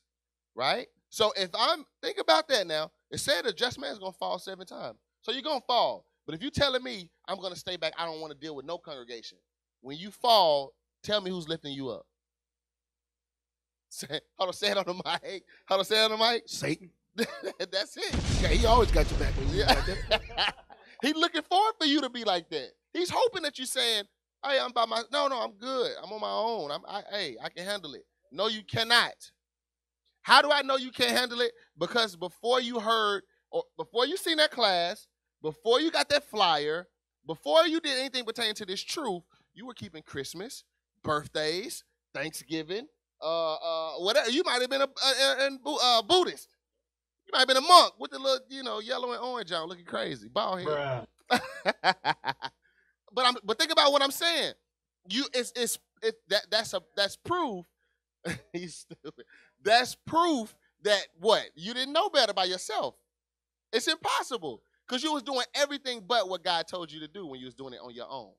Right. So if I'm think about that now, it said a just man's gonna fall seven times. So you're gonna fall. But if you're telling me I'm gonna stay back, I don't want to deal with no congregation. When you fall, tell me who's lifting you up. Say, hold on, say it on the mic. Hold on, say it on the mic. Satan. That's it. Yeah, he always got your back when you Yeah. like that. He's looking forward for you to be like that. He's hoping that you're saying, "Hey, I'm by my no, no, I'm good. I'm on my own. I'm, I, hey, I can handle it." No, you cannot. How do I know you can't handle it? Because before you heard, or before you seen that class, before you got that flyer, before you did anything pertaining to this truth, you were keeping Christmas, birthdays, Thanksgiving, uh, uh, whatever. You might have been a, a, a, a Buddhist. You might have been a monk with the little, you know, yellow and orange on, looking crazy, bald head. but I'm, but think about what I'm saying. You, it's, it's, it, that, that's a, that's proof. He's stupid. That's proof that what you didn't know better by yourself. It's impossible because you was doing everything but what God told you to do when you was doing it on your own.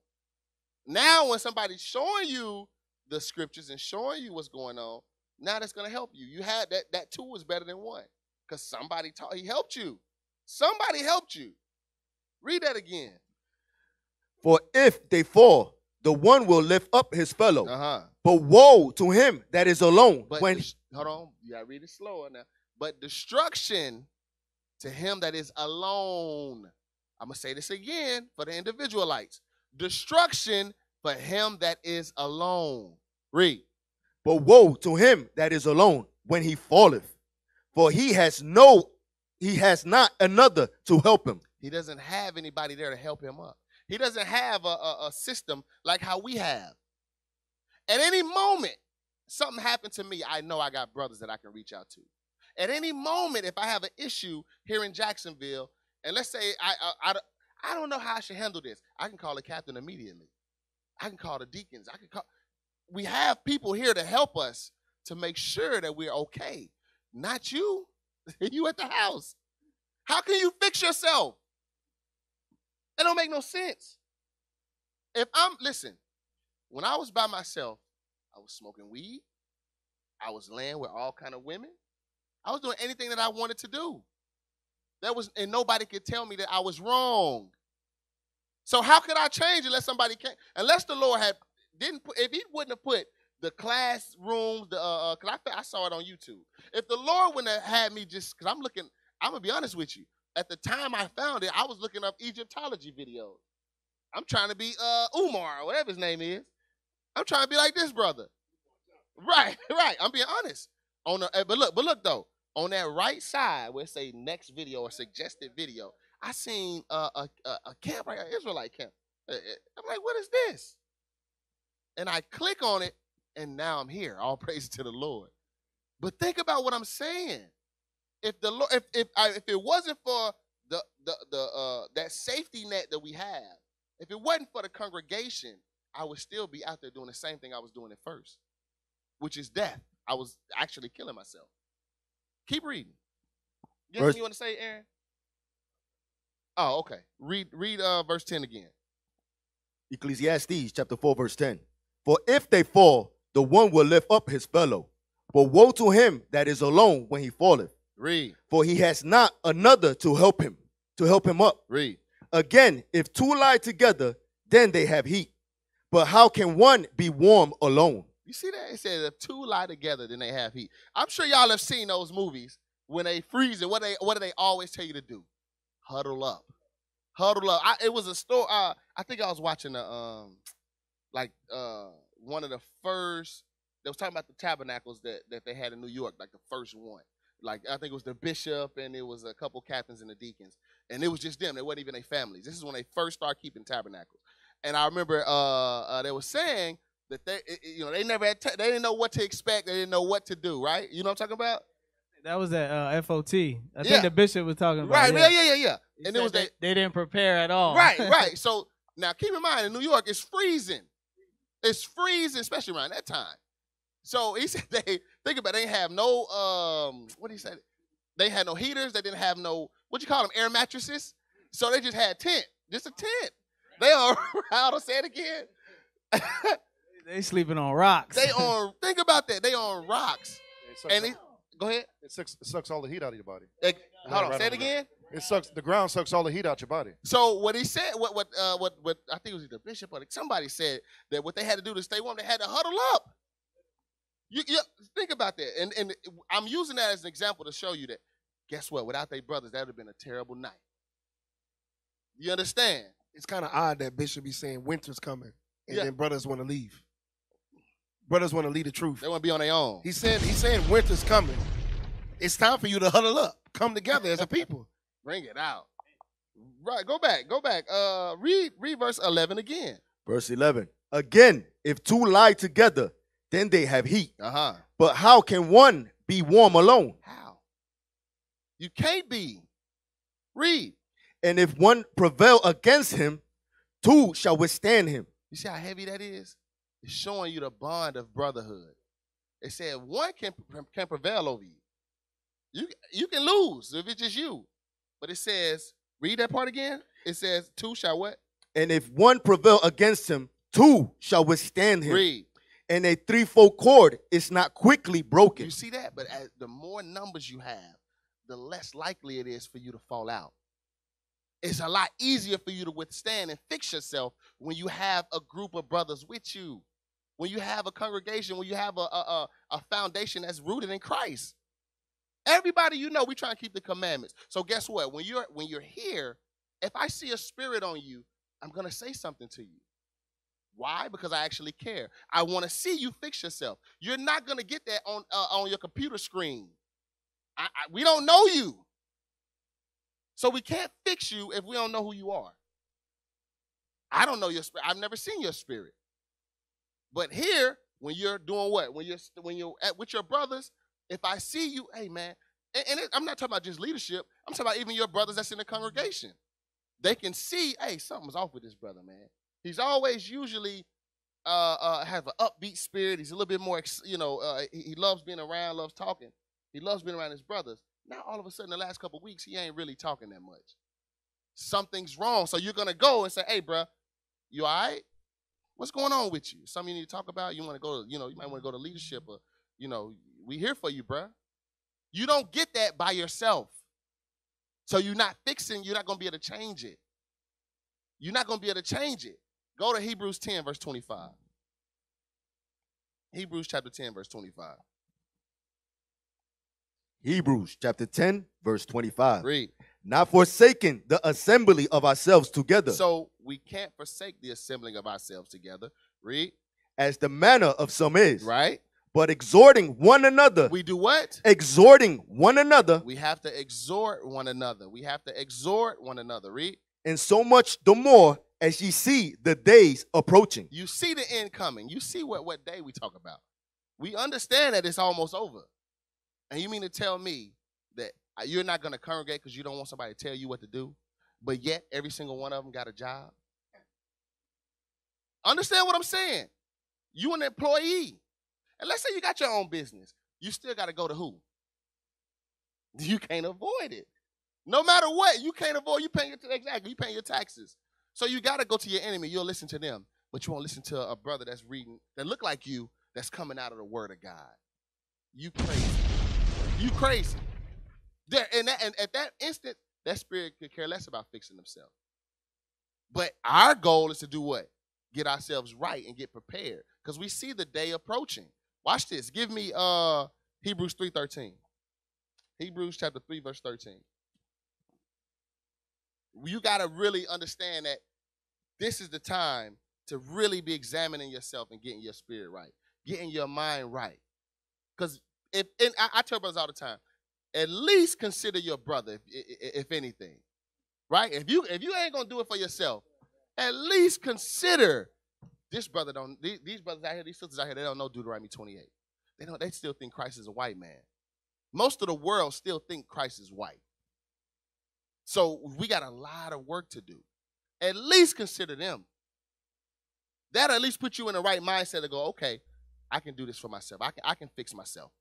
Now, when somebody's showing you the scriptures and showing you what's going on, now that's going to help you. You had that that two is better than one because somebody taught. He helped you. Somebody helped you. Read that again. For if they fall, the one will lift up his fellow. Uh huh. But woe to him that is alone But when dis- hold on, you gotta read it slower now. But destruction to him that is alone. I'm gonna say this again for the individualites. Destruction for him that is alone. Read. but woe to him that is alone when he falleth. For he has no he has not another to help him. He doesn't have anybody there to help him up. He doesn't have a, a, a system like how we have. At any moment, something happened to me, I know I got brothers that I can reach out to. At any moment, if I have an issue here in Jacksonville, and let's say I, uh, I, I, I don't know how I should handle this, I can call the captain immediately. I can call the deacons. I can call. We have people here to help us to make sure that we're okay. Not you. you at the house. How can you fix yourself? It don't make no sense. If I'm listen, when I was by myself, I was smoking weed. I was laying with all kind of women. I was doing anything that I wanted to do. That was, and nobody could tell me that I was wrong. So how could I change unless somebody came? Unless the Lord had didn't put, if He wouldn't have put the classrooms, the uh, uh cause I, I saw it on YouTube. If the Lord wouldn't have had me just, cause I'm looking, I'm gonna be honest with you. At the time I found it, I was looking up Egyptology videos. I'm trying to be uh Umar or whatever his name is. I'm trying to be like this brother. Right, right. I'm being honest. On the, eh, but look, but look though, on that right side where it say next video or suggested video, I seen a, a a camp right here, Israelite camp. Eh, eh, I'm like, what is this? And I click on it, and now I'm here. All praise to the Lord. But think about what I'm saying. If the Lord, if if I, if it wasn't for the the the uh that safety net that we have, if it wasn't for the congregation, I would still be out there doing the same thing I was doing at first, which is death. I was actually killing myself. Keep reading. You Verse- you want to say, Aaron? Oh, okay. Read read uh verse 10 again. Ecclesiastes chapter 4, verse 10. For if they fall, the one will lift up his fellow. But woe to him that is alone when he falleth, Read. for he has not another to help him, to help him up. Read. Again, if two lie together, then they have heat. But how can one be warm alone? You see that? It says if two lie together, then they have heat. I'm sure y'all have seen those movies when they freeze it. What they what do they always tell you to do? Huddle up, huddle up. I, it was a store. Uh, I think I was watching a um, like uh, one of the first. They was talking about the tabernacles that that they had in New York, like the first one. Like I think it was the bishop and it was a couple captains and the deacons, and it was just them. They wasn't even their families. This is when they first started keeping tabernacles. And I remember uh, uh, they were saying that they, you know, they never had, t- they didn't know what to expect. They didn't know what to do. Right? You know what I'm talking about? That was at uh, FOT. I Yeah. think the bishop was talking about. Right? it. Yeah, yeah, yeah, yeah. He And it was they, that. they didn't prepare at all. Right, right. So now keep in mind, in New York, it's freezing. It's freezing, especially around that time. So he said they think about it, they have no um what did he say? They had no heaters, they didn't have no what you call them, air mattresses. So they just had tent, just a tent. They on how to say it again. they sleeping on rocks. they on think about that. They on rocks. It And it, go ahead. it, sucks, it sucks all the heat out of your body. Eh, hold on, right say it on, right. again. It sucks. The ground sucks all the heat out your body. So what he said, what what uh, what what I think it was either bishop or somebody said that what they had to do to stay warm, they had to huddle up. You, you think about that, and and I'm using that as an example to show you that. Guess what? Without their brothers, that would have been a terrible night. You understand? It's kind of odd that Bishop be saying winter's coming, and Yeah. then brothers want to leave. Brothers want to leave the truth. They want to be on their own. He said, he's saying winter's coming. It's time for you to huddle up, come together as a people. Bring it out. Right. Go back. Go back. Uh, read read verse 11 again. Verse 11. Again, if two lie together, then they have heat. Uh huh. But how can one be warm alone? How? You can't be. Read. And if one prevail against him, two shall withstand him. You see how heavy that is? It's showing you the bond of brotherhood. It said one can can prevail over you. You you can lose if it's just you. But it says, read that part again. It says two shall what? And if one prevail against him, two shall withstand him. Read. And a threefold cord is not quickly broken. You see that? But as the more numbers you have, the less likely it is for you to fall out. It's a lot easier for you to withstand and fix yourself when you have a group of brothers with you. When you have a congregation, when you have a, a, a, foundation that's rooted in Christ. Everybody you know, we try and keep the commandments. So guess what? When you're when you're here, if I see a spirit on you, I'm gonna say something to you. Why? Because I actually care. I want to see you fix yourself. You're not gonna get that on uh, on your computer screen. I, I, we don't know you, so we can't fix you if we don't know who you are. I don't know your spirit. I've never seen your spirit. But here, when you're doing what? When you're when you're at, with your brothers, if I see you, hey man, and, and it, I'm not talking about just leadership. I'm talking about even your brothers that's in the congregation. They can see, hey, something's off with this brother, man. He's always usually uh, uh, have an upbeat spirit. He's a little bit more, you know, uh, he, he loves being around, loves talking. He loves being around his brothers. Now all of a sudden, the last couple weeks, he ain't really talking that much. Something's wrong. So you're gonna go and say, "Hey, bruh, you all right? What's going on with you? Something you need to talk about? You want to go? To, you know, you might want to go to leadership, or you know, we here for you, bruh. You don't get that by yourself. So you're not fixing. You're not gonna be able to change it. You're not gonna be able to change it. Go to Hebrews 10, verse 25. Hebrews chapter 10, verse 25. Hebrews chapter 10, verse 25. Read. Not forsaking the assembly of ourselves together, So we can't forsake the assembling of ourselves together. Read. as the manner of some is, Right? but exhorting one another, We do what? exhorting one another, We have to exhort one another. We have to exhort one another. Read. and so much the more as ye see the days approaching. You see the end coming. You see what, what day we talk about. We understand that it's almost over. And you mean to tell me that you're not going to congregate because you don't want somebody to tell you what to do, but yet every single one of them got a job? Understand what I'm saying? You an employee. And let's say you got your own business. You still got to go to who? You can't avoid it. No matter what, you can't avoid. You paying your exactly. You paying your taxes. So you got to go to your enemy. You'll listen to them, but you won't listen to a brother that's reading that look like you that's coming out of the Word of God. You crazy. You crazy. There and, that, and at that instant, that spirit could care less about fixing themselves. But our goal is to do what? Get ourselves right and get prepared because we see the day approaching. Watch this. Give me uh Hebrews 3:13. Hebrews chapter 3 verse 13. You got to really understand that this is the time to really be examining yourself and getting your spirit right, getting your mind right. Because if and I, I tell brothers all the time, at least consider your brother, if, if, anything, right? If you if you ain't gonna do it for yourself, at least consider this brother. Don't these, these brothers out here, these sisters out here, they don't know Deuteronomy 28. They don't. They still think Christ is a white man. Most of the world still think Christ is white. So we got a lot of work to do. At least consider them. That at least put you in the right mindset to go, okay, I can do this for myself. I can I can fix myself.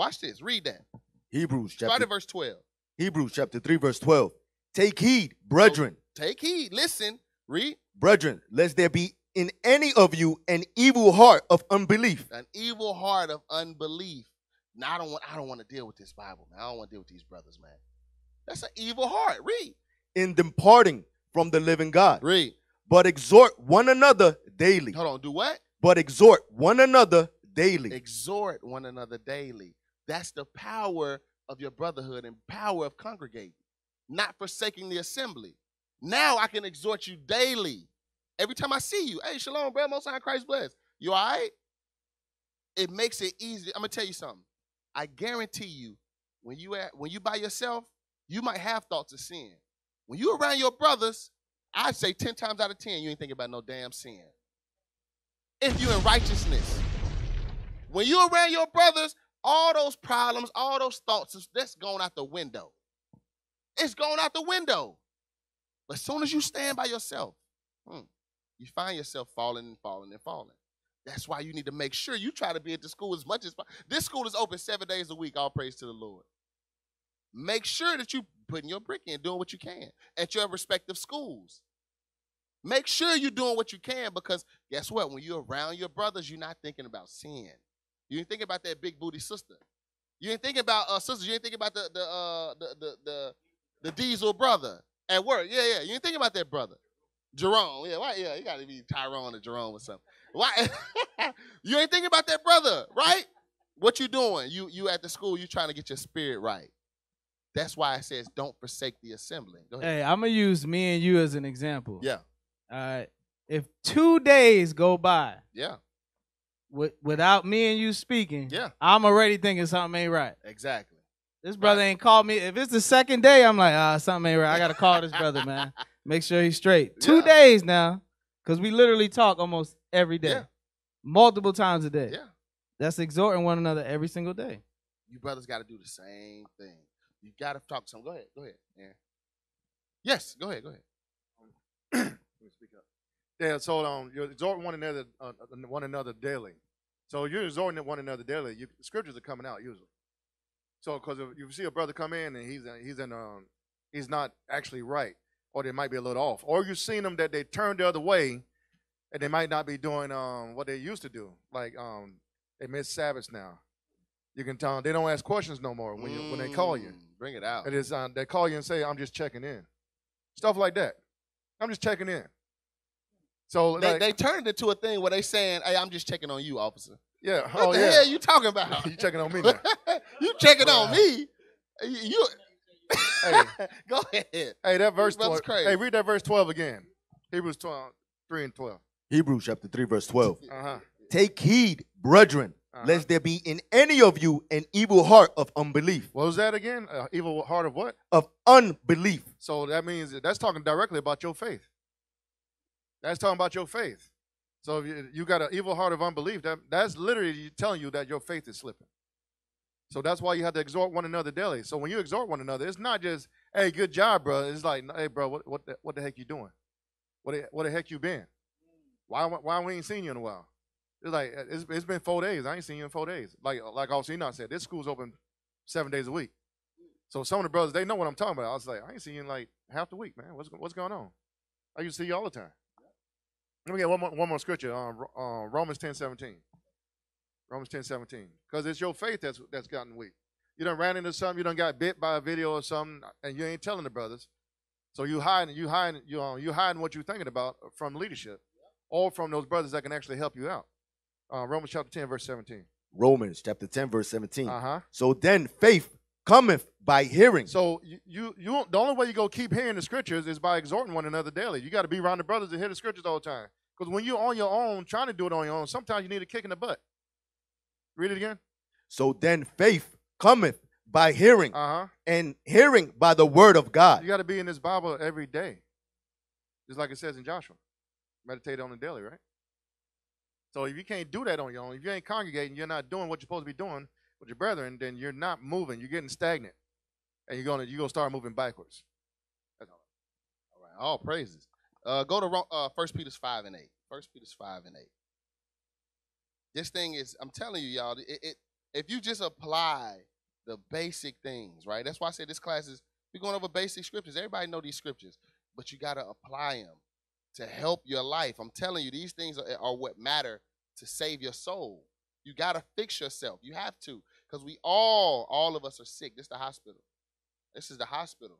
Watch this. Read that. Hebrews Start chapter, at verse 12. Hebrews chapter 3, verse 12. Take heed, brethren, Take heed. Listen. Read. brethren, lest there be in any of you an evil heart of unbelief, An evil heart of unbelief. Now I don't want I don't want to deal with this Bible, man. I don't want to deal with these brothers, man. That's an evil heart. Read. in departing from the living God. Read. But exhort one another daily. Hold on. Do what? But exhort one another daily. Exhort one another daily. That's the power of your brotherhood and power of congregating, not forsaking the assembly. Now I can exhort you daily. Every time I see you, hey, shalom, bro, most high Christ bless. You all right? It makes it easy. I'm gonna tell you something. I guarantee you, when you at when you by yourself, you might have thoughts of sin. When you around your brothers, I'd say 10 times out of 10, you ain't thinking about no damn sin. If you in righteousness. When you around your brothers, all those problems, all those thoughts, that's going out the window. It's going out the window. But as soon as you stand by yourself, hmm, you find yourself falling and falling and falling. That's why you need to make sure you try to be at the school as much as po- this school is open seven days a week. All praise to the Lord. Make sure that you putting your brick in, doing what you can at your respective schools. Make sure you're doing what you can because guess what? When you're around your brothers, you're not thinking about sin. You ain't thinking about that big booty sister. You ain't thinking about uh sisters. You ain't thinking about the the uh the the the, the diesel brother at work. Yeah, yeah. You ain't thinking about that brother. Jerome. Yeah, why? Yeah, you gotta be Tyrone or Jerome or something. Why? you ain't thinking about that brother, right? What you doing? You you at the school, you trying to get your spirit right. That's why it says don't forsake the assembly. Go ahead. Hey, I'm gonna use me and you as an example. Yeah, All right. If two days go by yeah, with, without me and you speaking, yeah. I'm already thinking something ain't right. Exactly. This brother ain't called me. If it's the second day, I'm like, ah, something ain't right. I gotta call this brother, man. Make sure he's straight. Two days now, because we literally talk almost every day, Yeah. multiple times a day. Yeah. That's exhorting one another every single day. You brothers got to do the same thing. You got to talk to some. Go ahead. Go ahead. Aaron. Yes. Go ahead. Go ahead. Let me speak up. Yeah, so um, you're exhorting one another, uh, one another daily. So you're exhorting one another daily. You, the scriptures are coming out usually. So, because if you see a brother come in and he's he's in um he's not actually right, or they might be a little off, or you've seen them that they turn the other way, and they might not be doing um what they used to do, like um they miss Sabbaths now. You can tell 'em they don't ask questions no more when you when they call you. Mm, Bring it out. It is um, they call you and say, "I'm just checking in," stuff like that. I'm just checking in. So They, like, they turned it to a thing where they saying, "Hey, I'm just checking on you, officer." yeah, What oh the yeah, hell you talking about? you checking on me now. you checking on me? You, you Hey. go ahead. Hey, that verse brother's 12. crazy. Hey, read that verse 12 again. Hebrews 12, 3 and 12. Hebrews chapter 3, verse 12. Uh-huh. Take heed, brethren, Uh-huh. lest there be in any of you an evil heart of unbelief. What was that again? Uh, evil heart of what? Of unbelief. So that means that's talking directly about your faith. That's talking about your faith. So if you, you got an evil heart of unbelief, that, that's literally telling you that your faith is slipping. So that's why you have to exhort one another daily. So when you exhort one another, it's not just, hey, good job, bro. It's like, hey, bro, what, what, the, what the heck you doing? What the, what the heck you been? Why, why we ain't seen you in a while? It's like, uh, it's, it's been four days. I ain't seen you in four days. Like, like Officer Enoch said, this school's open seven days a week. So some of the brothers, they know what I'm talking about. I was like, I ain't seen you in like half the week, man. What's, what's going on? I used to see you all the time. Let me get one more, one more scripture. Ro- uh, Romans 10, 17. Romans 10, 17. Because it's your faith that's that's gotten weak. You done ran into something, you done got bit by a video or something, and you ain't telling the brothers. So you hiding, you hiding, you uh, you hiding what you're thinking about from leadership, or from those brothers that can actually help you out. Uh, Romans chapter 10, verse 17. Romans chapter 10, verse 17. Uh huh. So then faith cometh by hearing. So you, you you the only way you go keep hearing the scriptures is by exhorting one another daily. You got to be around the brothers and hear the scriptures all the time. Because when you're on your own, trying to do it on your own, sometimes you need a kick in the butt. Read it again. So then faith cometh by hearing, Uh huh. and hearing by the word of God. You got to be in this Bible every day, just like it says in Joshua. Meditate on it daily, right? So if you can't do that on your own, if you ain't congregating, you're not doing what you're supposed to be doing with your brethren, then you're not moving. You're getting stagnant, and you're gonna you're gonna start moving backwards. That's all. All right, all praises. Uh, go to uh, First Peter's five and eight. First Peter's five and eight. This thing is, I'm telling you, y'all. It, it if you just apply the basic things, right? That's why I said this class is we're going over basic scriptures. Everybody know these scriptures, but you got to apply them to help your life. I'm telling you, these things are, are what matter to save your soul. You got to fix yourself. You have to, because we all, all of us are sick. This is the hospital. This is the hospital.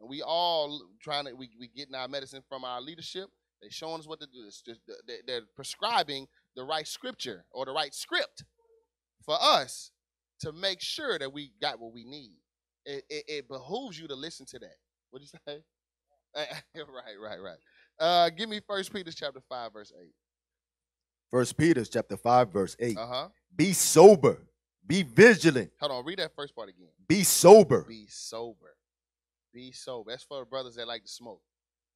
And we all trying to we we getting our medicine from our leadership. They're showing us what to do. It's just, they- they're prescribing the right scripture or the right script for us to make sure that we got what we need. It, it, it behooves you to listen to that. What'd you say? right, right, right. Uh, give me First Peter chapter five, verse eight. First Peter chapter 5, verse 8. Uh huh. Be sober, be vigilant, Hold on. Read that first part again. be sober. Be sober. Be sober. That's for the brothers that like to smoke.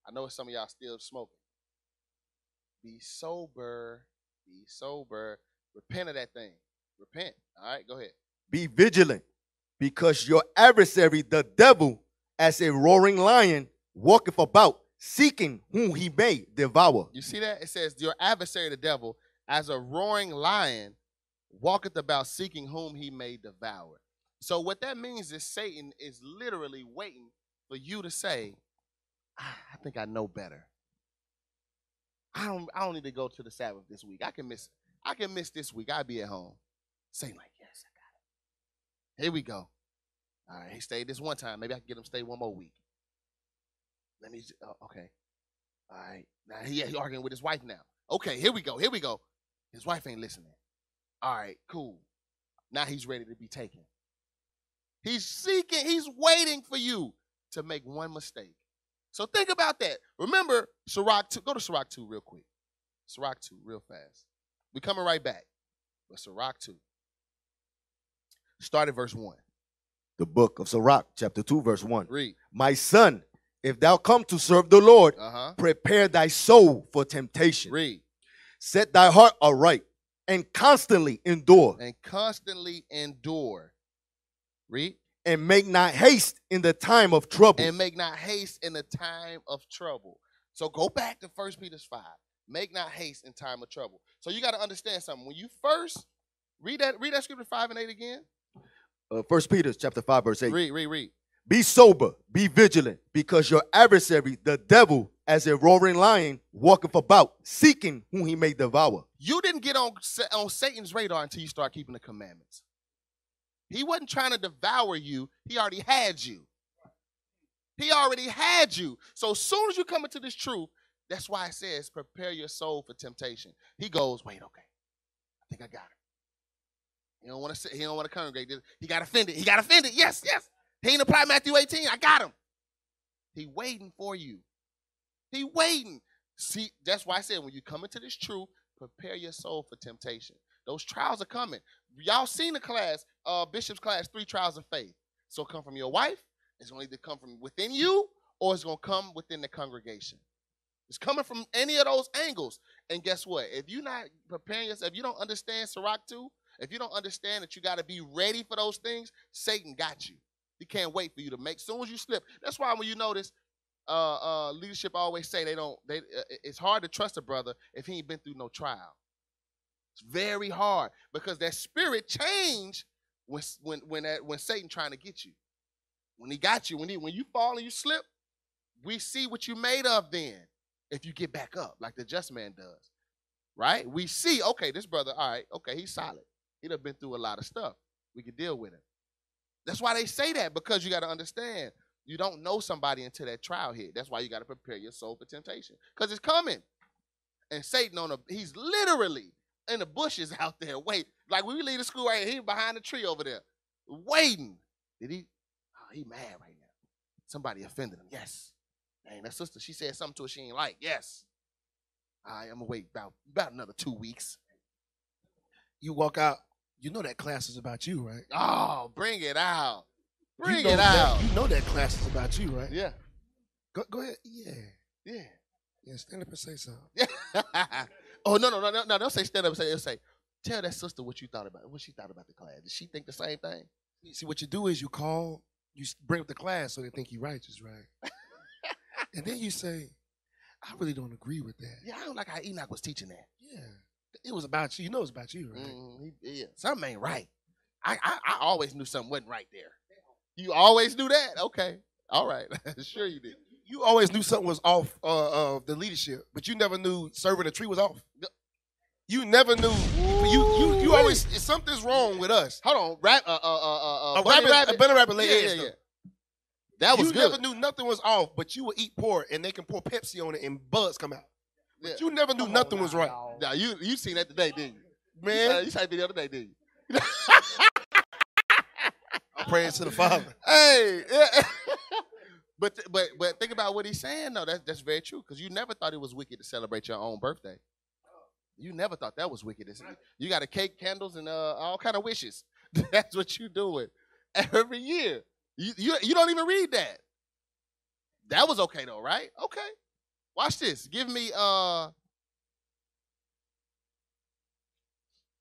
I know some of y'all still smoking. Be sober. Be sober. Repent of that thing. Repent. All right, go ahead. Be vigilant, because your adversary, the devil, as a roaring lion, walketh about, seeking whom he may devour. You see that? It says, Your adversary, the devil, as a roaring lion, walketh about seeking whom he may devour. So, what that means is Satan is literally waiting for you to say, "Ah, I think I know better. I don't I don't need to go to the Sabbath this week. I can miss I can miss this week. I'll be at home. Satan like, yes, I got it. Here we go. All right, he stayed this one time. Maybe I can get him to stay one more week. Let me. oh, okay. All right. Now he, he arguing with his wife now. Okay, here we go. Here we go. His wife ain't listening. All right, cool. Now he's ready to be taken. He's seeking, he's waiting for you to make one mistake. So think about that. Remember, Sirach 2. Go to Sirach 2 real quick. Sirach 2, real fast. we coming right back. But Sirach 2. Start at verse 1. The book of Sirach, chapter 2, verse 1. Read. My son, if thou come to serve the Lord, Uh-huh. prepare thy soul for temptation. Read. Set thy heart aright and constantly endure, And constantly endure. Read. and make not haste in the time of trouble. and make not haste in the time of trouble. So go back to First Peter's 5. Make not haste in time of trouble. So you got to understand something. When you first read that, read that scripture 5 and 8 again. Uh, First Peter chapter 5, verse 8. Read, read, read. Be sober, be vigilant, because your adversary, the devil, as a roaring lion, walketh about, seeking whom he may devour. You didn't get on on Satan's radar until you start keeping the commandments. He wasn't trying to devour you. He already had you. He already had you. So as soon as you come into this truth, that's why it says, prepare your soul for temptation. He goes, wait, okay. I think I got it. He don't want to he don't want to congregate. He got offended. He got offended. Yes, yes. He ain't apply Matthew 18. I got him. He waiting for you. He waiting. See, that's why I said when you come into this truth, prepare your soul for temptation. Those trials are coming. Y'all seen the class, uh, Bishop's class, three trials of faith. So come from your wife, it's going to either come from within you or it's going to come within the congregation. It's coming from any of those angles. And guess what? If you're not preparing yourself, if you don't understand Sirach 2, if you don't understand that you got to be ready for those things, Satan got you. He can't wait for you to make. Soon as you slip, that's why when you notice, uh, uh, leadership always say they don't. They uh, it's hard to trust a brother if he ain't been through no trial. It's very hard because that spirit change when when when that, when Satan trying to get you. When he got you, when he when you fall and you slip, we see what you made of then. If you get back up, like the just man does, right? We see, okay, this brother, all right, okay, he's solid. He done been through a lot of stuff. We can deal with him. That's why they say that because you got to understand you don't know somebody until that trial hit. That's why you got to prepare your soul for temptation because it's coming. And Satan on a he's literally in the bushes out there. Wait, like when we leave the school right here, he behind the tree over there, waiting. Did he? Oh, he mad right now. Somebody offended him. Yes. Dang, that sister, she said something to her she ain't like. Yes. I'm gonna wait about about another two weeks. You walk out, you know that class is about you, right? Oh, bring it out. Bring you know it that- out. you know that class is about you, right? Yeah, Go, go ahead. Yeah. yeah. Yeah, stand up and say something. oh no, no, no, no, no! Don't say stand up. and Say, say, tell that sister what you thought about. What she thought about the class. Did she think the same thing? See, what you do is you call, you bring up the class so they think you righteous, right? and then you say, I really don't agree with that. Yeah, I don't like how Enoch was teaching that. Yeah. It was about you. You know it's about you, right? Mm, yeah, something ain't right. I, I I always knew something wasn't right there. You always knew that. Okay, all right, sure you did. You always knew something was off uh, of the leadership, but you never knew serving a tree was off. You never knew. You you you always something's wrong with us. Hold on, rap, uh, uh, uh, uh, A Bunny rabbit, Rabbit. a bunny rabbit yeah, yeah, yeah. That was you good. never knew nothing was off, but you would eat pork and they can pour Pepsi on it and bugs come out. Yeah. You never knew nothing was right, Now you you seen that today, didn't you? man. You saw, you the other day, didn't you? I'm praying to the Father. hey, yeah. but but but think about what he's saying though. That's that's very true because you never thought it was wicked to celebrate your own birthday. You never thought that was wicked. It's- You got a cake, candles, and uh, all kind of wishes. That's what you doing every year. You, you you don't even read that. That was okay though, right? Okay. Watch this. Give me uh.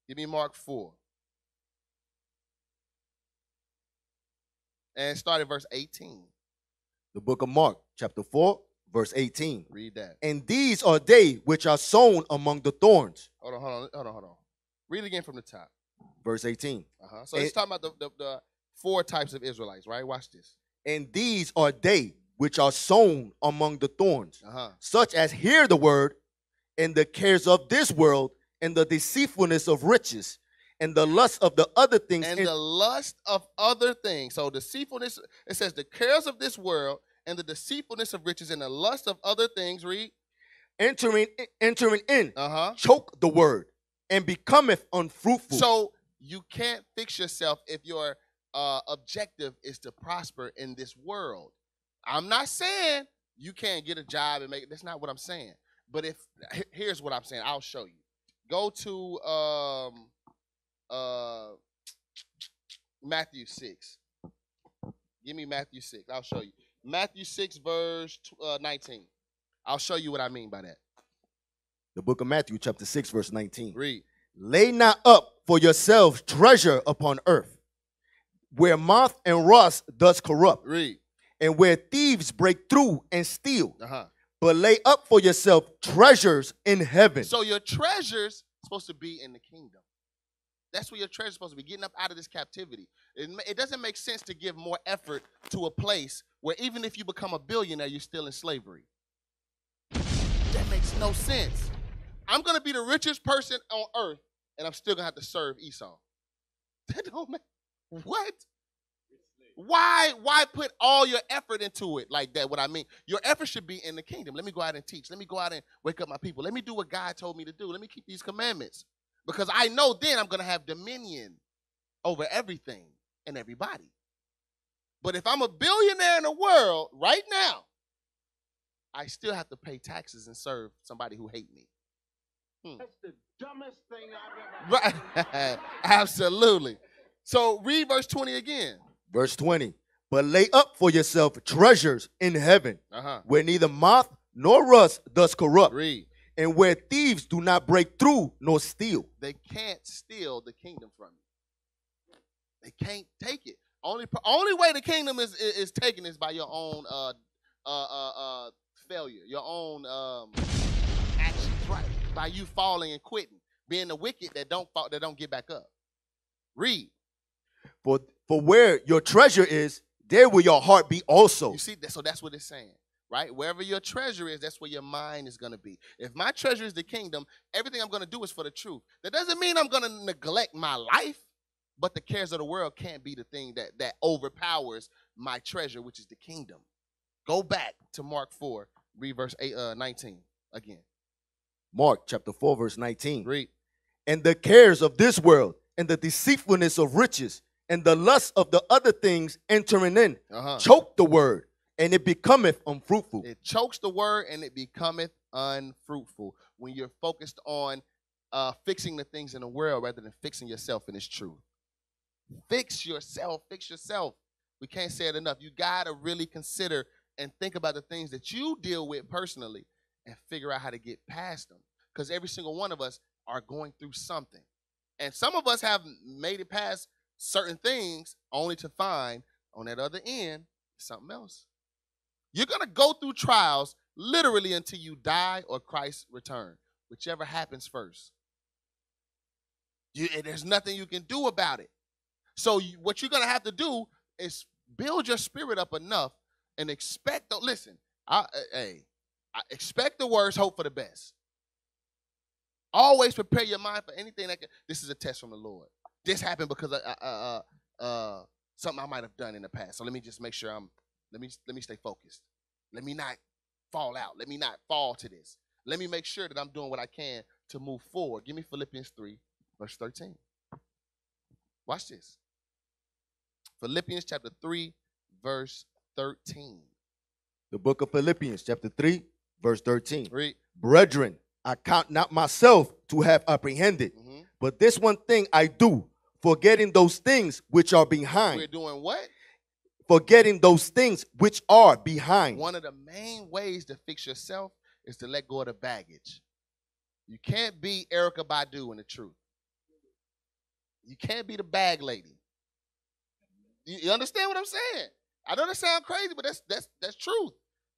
Give me Mark four. And start at verse 18. The book of Mark, chapter 4, verse 18. Read that. And these are they which are sown among the thorns. Hold on, hold on, hold on, hold on. Read it again from the top. Verse 18. Uh-huh. So it's talking about the, the, the four types of Israelites, right? Watch this. And these are they which are sown among the thorns, Uh-huh. such as hear the word, and the cares of this world, and the deceitfulness of riches, and the lust of the other things, And en- the lust of other things. So deceitfulness, it says the cares of this world and the deceitfulness of riches and the lust of other things. Read. entering entering in, Uh-huh. choke the word, and becometh unfruitful. So you can't fix yourself if your uh, objective is to prosper in this world. I'm not saying you can't get a job and make it. That's not what I'm saying. But if here's what I'm saying, I'll show you. Go to um, uh, Matthew six. Give me Matthew six. I'll show you. Matthew six verse uh, 19. I'll show you what I mean by that. the book of Matthew, chapter 6, verse 19. Read. Lay not up for yourselves treasure upon earth, where moth and rust does corrupt, Read. And where thieves break through and steal. Uh huh. But lay up for yourself treasures in heaven. So your treasures supposed to be in the kingdom. That's where your treasure's supposed to be, getting up out of this captivity. It, it doesn't make sense to give more effort to a place where even if you become a billionaire, you're still in slavery. That makes no sense. I'm gonna be the richest person on earth, and I'm still gonna have to serve Esau. That don't make what? Why why put all your effort into it like that? What I mean, your effort should be in the kingdom. Let me go out and teach. Let me go out and wake up my people. Let me do what God told me to do. Let me keep these commandments. Because I know then I'm gonna have dominion over everything and everybody. But if I'm a billionaire in the world right now, I still have to pay taxes and serve somebody who hate me. Hmm. That's the dumbest thing I've ever Right. Absolutely. So read verse 20 again. Verse 20. But lay up for yourself treasures in heaven, Uh-huh. where neither moth nor rust does corrupt, Read. and where thieves do not break through nor steal. They can't steal the kingdom from you. They can't take it. Only only way the kingdom is is, is taken is by your own uh uh uh, uh failure, your own um actions, right? By you falling and quitting, being the wicked that don't fall, that don't get back up. Read. For, for where your treasure is, there will your heart be also. You see that? So that's what it's saying, right? Wherever your treasure is, that's where your mind is going to be. If my treasure is the kingdom, everything I'm going to do is for the truth. That doesn't mean I'm going to neglect my life, but the cares of the world can't be the thing that that overpowers my treasure, which is the kingdom. Go back to Mark 4, read verse 8, uh, 19 again. Mark chapter 4, verse 19. Read. And the cares of this world, and the deceitfulness of riches, and the lust of the other things entering in, Uh-huh. choke the word, and it becometh unfruitful. It chokes the word and it becometh unfruitful when you're focused on uh, fixing the things in the world rather than fixing yourself in its truth. Fix yourself, fix yourself. We can't say it enough. You got to really consider and think about the things that you deal with personally and figure out how to get past them. Because every single one of us are going through something. And some of us have made it past certain things only to find on that other end something else. You're going to go through trials literally until you die or Christ return, whichever happens first. You, there's nothing you can do about it. So you, what you're going to have to do is build your spirit up enough and expect. The, listen, I, I- hey, I expect the worst, hope for the best. Always prepare your mind for anything that can. This is a test from the Lord. This happened because of uh, uh, uh, something I might have done in the past. So let me just make sure I'm. Let me let me stay focused. Let me not fall out. Let me not fall to this. Let me make sure that I'm doing what I can to move forward. Give me Philippians 3, verse 13. Watch this. Philippians chapter 3, verse 13. The book of Philippians, chapter 3, verse 13. Read. Brethren, I count not myself to have apprehended, Mhm. but this one thing I do, forgetting those things which are behind. We're doing what? Forgetting those things which are behind. One of the main ways to fix yourself is to let go of the baggage. You can't be Erykah Badu in the truth. You can't be the bag lady. You, you understand what I'm saying? I know that sounds crazy, but that's that's that's truth.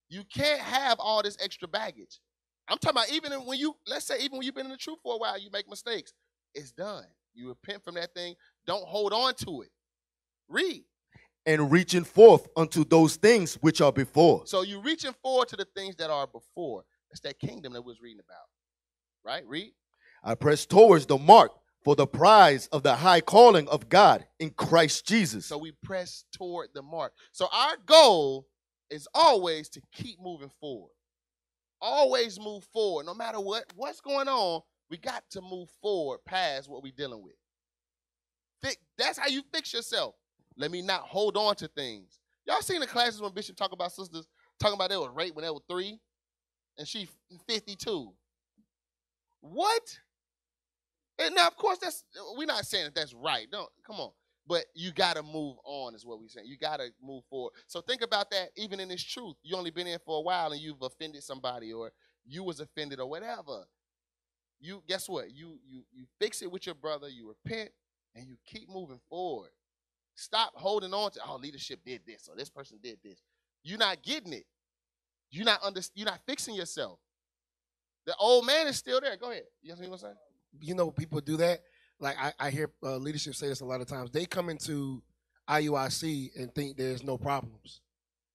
You can't have all this extra baggage. I'm talking about even when you let's say even when you've been in the truth for a while, you make mistakes. It's done. You repent from that thing. Don't hold on to it. Read. and reaching forth unto those things which are before. So you're reaching forward to the things that are before. It's that kingdom that was reading about. Right? Read. I press towards the mark for the prize of the high calling of God in Christ Jesus. So we press toward the mark. So our goal is always to keep moving forward. Always move forward. No matter what what's going on, we got to move forward past what we're dealing with. That's how you fix yourself. Let me not hold on to things. Y'all seen the classes when Bishop talk about sisters talking about they was raped when they were three, and she 52. What? And now, of course, that's we're not saying that that's right. Don't come on. But you got to move on, is what we're saying. You got to move forward. So think about that. Even in this truth, you only been in for a while and you've offended somebody, or you was offended, or whatever. You guess what? You you you fix it with your brother. You repent and you keep moving forward. Stop holding on to oh leadership did this or this person did this. You're not getting it. You're not under, You're not fixing yourself. The old man is still there. Go ahead. You know what I'm saying? you know people do that like I, I hear uh, leadership say this a lot of times. They come into IUIC and think there's no problems.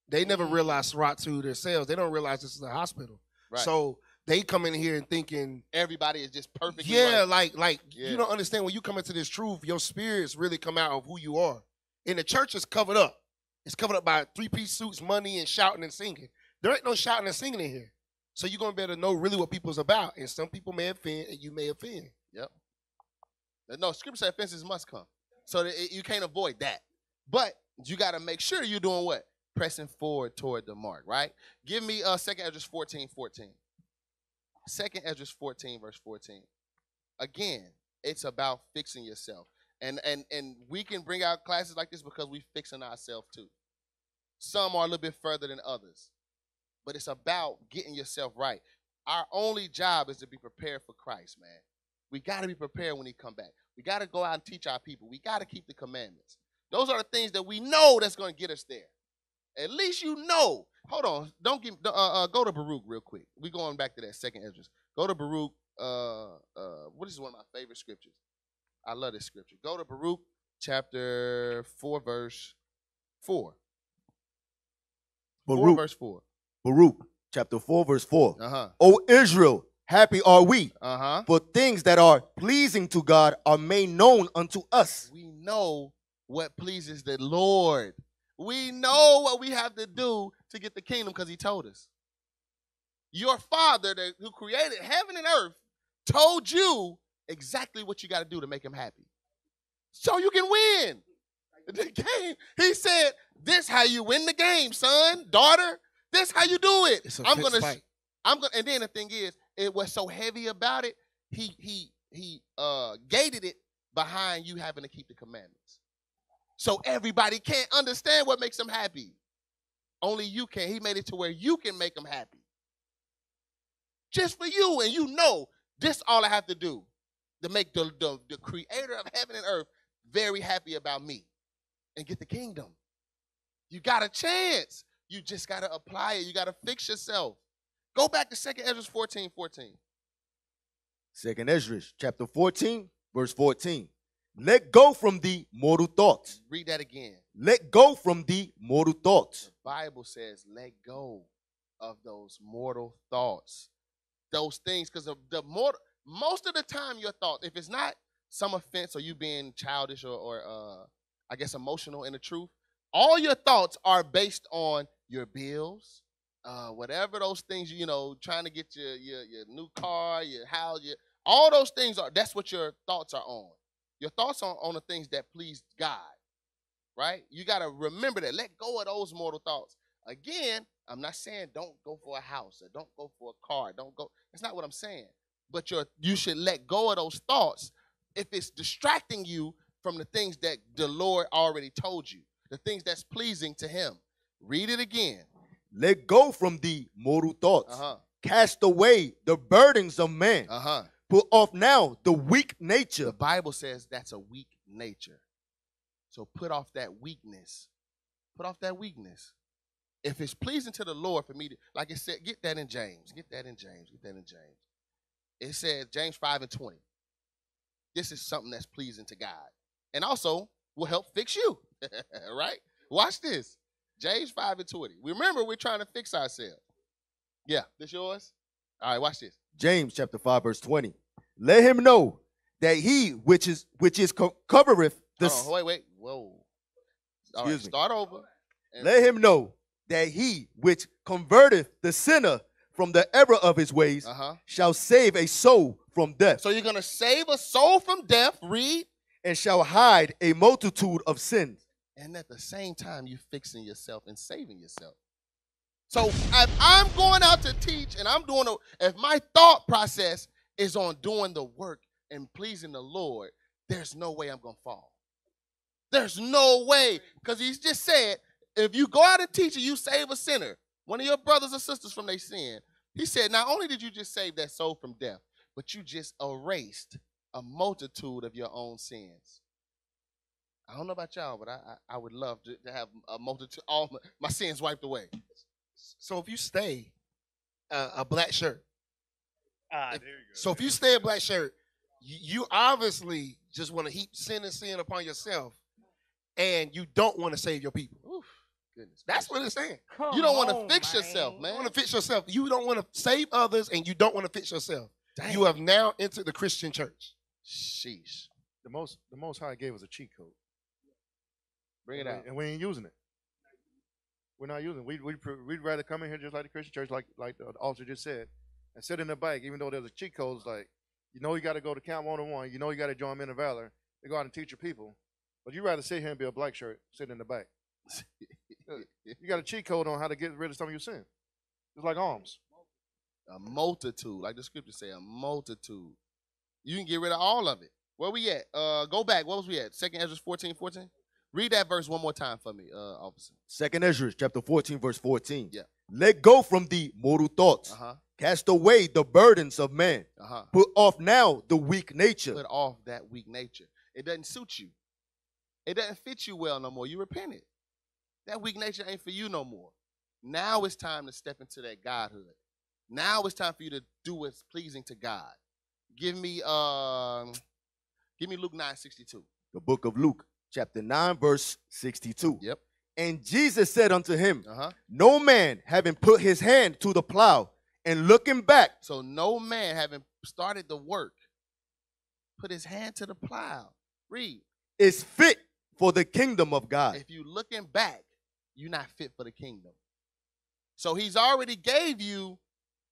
They never realize SWAT to themselves. They don't realize this is a hospital. Right. So they come in here and thinking, everybody is just perfect. yeah, right. like like Yeah. you don't understand when you come into this truth, your spirits really come out of who you are. And the church is covered up. It's covered up by three piece suits, money, and shouting and singing. There ain't no shouting and singing in here. So you're gonna be able to know really what people's about. And some people may offend and you may offend. Yep. No, scripture says offenses must come. So that it- you can't avoid that. But you got to make sure you're doing what? Pressing forward toward the mark, right? Give me uh second Esdras 14, 14. Second Esdras 14, verse 14. Again, it's about fixing yourself. And and and we can bring out classes like this because we fixing ourselves too. Some are a little bit further than others. But it's about getting yourself right. Our only job is to be prepared for Christ, man. We got to be prepared when he come back. We got to go out and teach our people. We got to keep the commandments. Those are the things that we know that's going to get us there. At least you know. Hold on. Don't give. Uh, uh, go to Baruch real quick. We going back to that second Esdras. Go to Baruch. Uh, uh, what is one of my favorite scriptures? I love this scripture. Go to Baruch chapter four, verse four. Four, Baruch, verse four. Baruch, chapter 4, verse 4. Uh huh. O Israel, happy are we, Uh huh. for things that are pleasing to God are made known unto us. we know what pleases the Lord. We know what we have to do to get the kingdom because He told us. Your Father, that, who created heaven and earth, told you exactly what you got to do to make Him happy, so you can win the game. He said, "This how you win the game, son, daughter. This how you do it. I'm gonna fight. I'm gonna, and then the thing is, it was so heavy about it. He he he uh gated it behind you having to keep the commandments, so everybody can't understand what makes them happy. Only you can. He made it to where you can make them happy, just for you, and you know this. All I have to do to make the the, the Creator of heaven and earth very happy about me, and get the kingdom. You got a chance. You just got to apply it. You got to fix yourself. Go back to 2nd Ezra 14, 14. Second Esdras, chapter 14, verse 14. Let go from the mortal thoughts. Read that again. Let go from the mortal thoughts. The Bible says, let go of those mortal thoughts. Those things, because of the mortal, most of the time your thoughts, if it's not some offense or you being childish or, or uh, I guess emotional in the truth, all your thoughts are based on your bills, uh, whatever those things, you know, trying to get your, your, your new car, your house, your, all those things are, that's what your thoughts are on. Your thoughts are on the things that please God, right? You got to remember that. Let go of those mortal thoughts. Again, I'm not saying don't go for a house or don't go for a car. Don't go. That's not what I'm saying. But you're, you should let go of those thoughts if it's distracting you from the things that the Lord already told you, the things that's pleasing to Him. Read it again. Let go from the mortal thoughts. Uh huh. Cast away the burdens of man. Uh huh. Put off now the weak nature. The. Bible says that's a weak nature. So put off that weakness. Put off that weakness. If it's pleasing to the Lord for me to, like it said, get that in James. Get that in James. Get that in James. It says James 5 and 20. This is something that's pleasing to God. And also will help fix you. right? Watch this. James 5 and 20. Remember, we're trying to fix ourselves. Yeah, this yours? All right, watch this. James chapter 5, verse 20. Let him know that he which is which is co- covereth the Hold on, wait, wait. Whoa. All right, start over. And- let him know that he which converteth the sinner from the error of his ways Uh-huh. shall save a soul from death So you're gonna save a soul from death, read, and shall hide a multitude of sins. and at the same time you're fixing yourself and saving yourself. So if I'm going out to teach and I'm doing a, if my thought process is on doing the work and pleasing the Lord, there's no way I'm gonna fall. There's no way, because he's just said, if you go out and teach and you save a sinner, one of your brothers or sisters from their sin, he said, not only did you just save that soul from death, but you just erased a multitude of your own sins. I don't know about y'all, but I I, I would love to, to have a multitude, all my, my sins wiped away. So if you stay uh, a black shirt, Ah, If- there you go. so if you stay a black shirt, you, you obviously just want to heap sin and sin upon yourself, and you don't want to save your people. Oof, goodness. That's what it's saying. you don't want to fix yourself, man. You want to fix yourself. You don't want to save others, and you don't want to fix yourself. You have now entered the Christian church. Sheesh. The most the most high gave us a cheat code. Bring it and out. and we ain't using it. We're not using it. We we we'd rather come in here just like the Christian church, like like the officer just said, and sit in the back, even though there's a cheat code. Like you know you got to go to Camp 101. You know you got to join Men of Valor. They go out and teach your people, but you'd rather sit here and be a black shirt sitting in the back. You got a cheat code on how to get rid of some of your sin. It's like alms. a multitude, like the scriptures say, a multitude. You can get rid of all of it. Where we at? Uh, go back. What was we at? Second Ezra 14, 14? Read that verse one more time for me, uh, officer. Second Ezra chapter 14, verse 14. Yeah. Let go from the mortal thoughts. Uh huh. Cast away the burdens of man. Uh huh. Put off now the weak nature. Put off that weak nature. It doesn't suit you. It doesn't fit you well no more. You repent it. That weak nature ain't for you no more. Now it's time to step into that godhood. Now it's time for you to do what's pleasing to God. Give me um, give me Luke nine sixty two. The book of Luke, chapter 9, verse 62. Yep. And Jesus said unto him, Uh huh. No man having put his hand to the plow and looking back So no man having started the work, put his hand to the plow. Read. is fit for the kingdom of God. If you looking back, you're not fit for the kingdom. So he's already gave you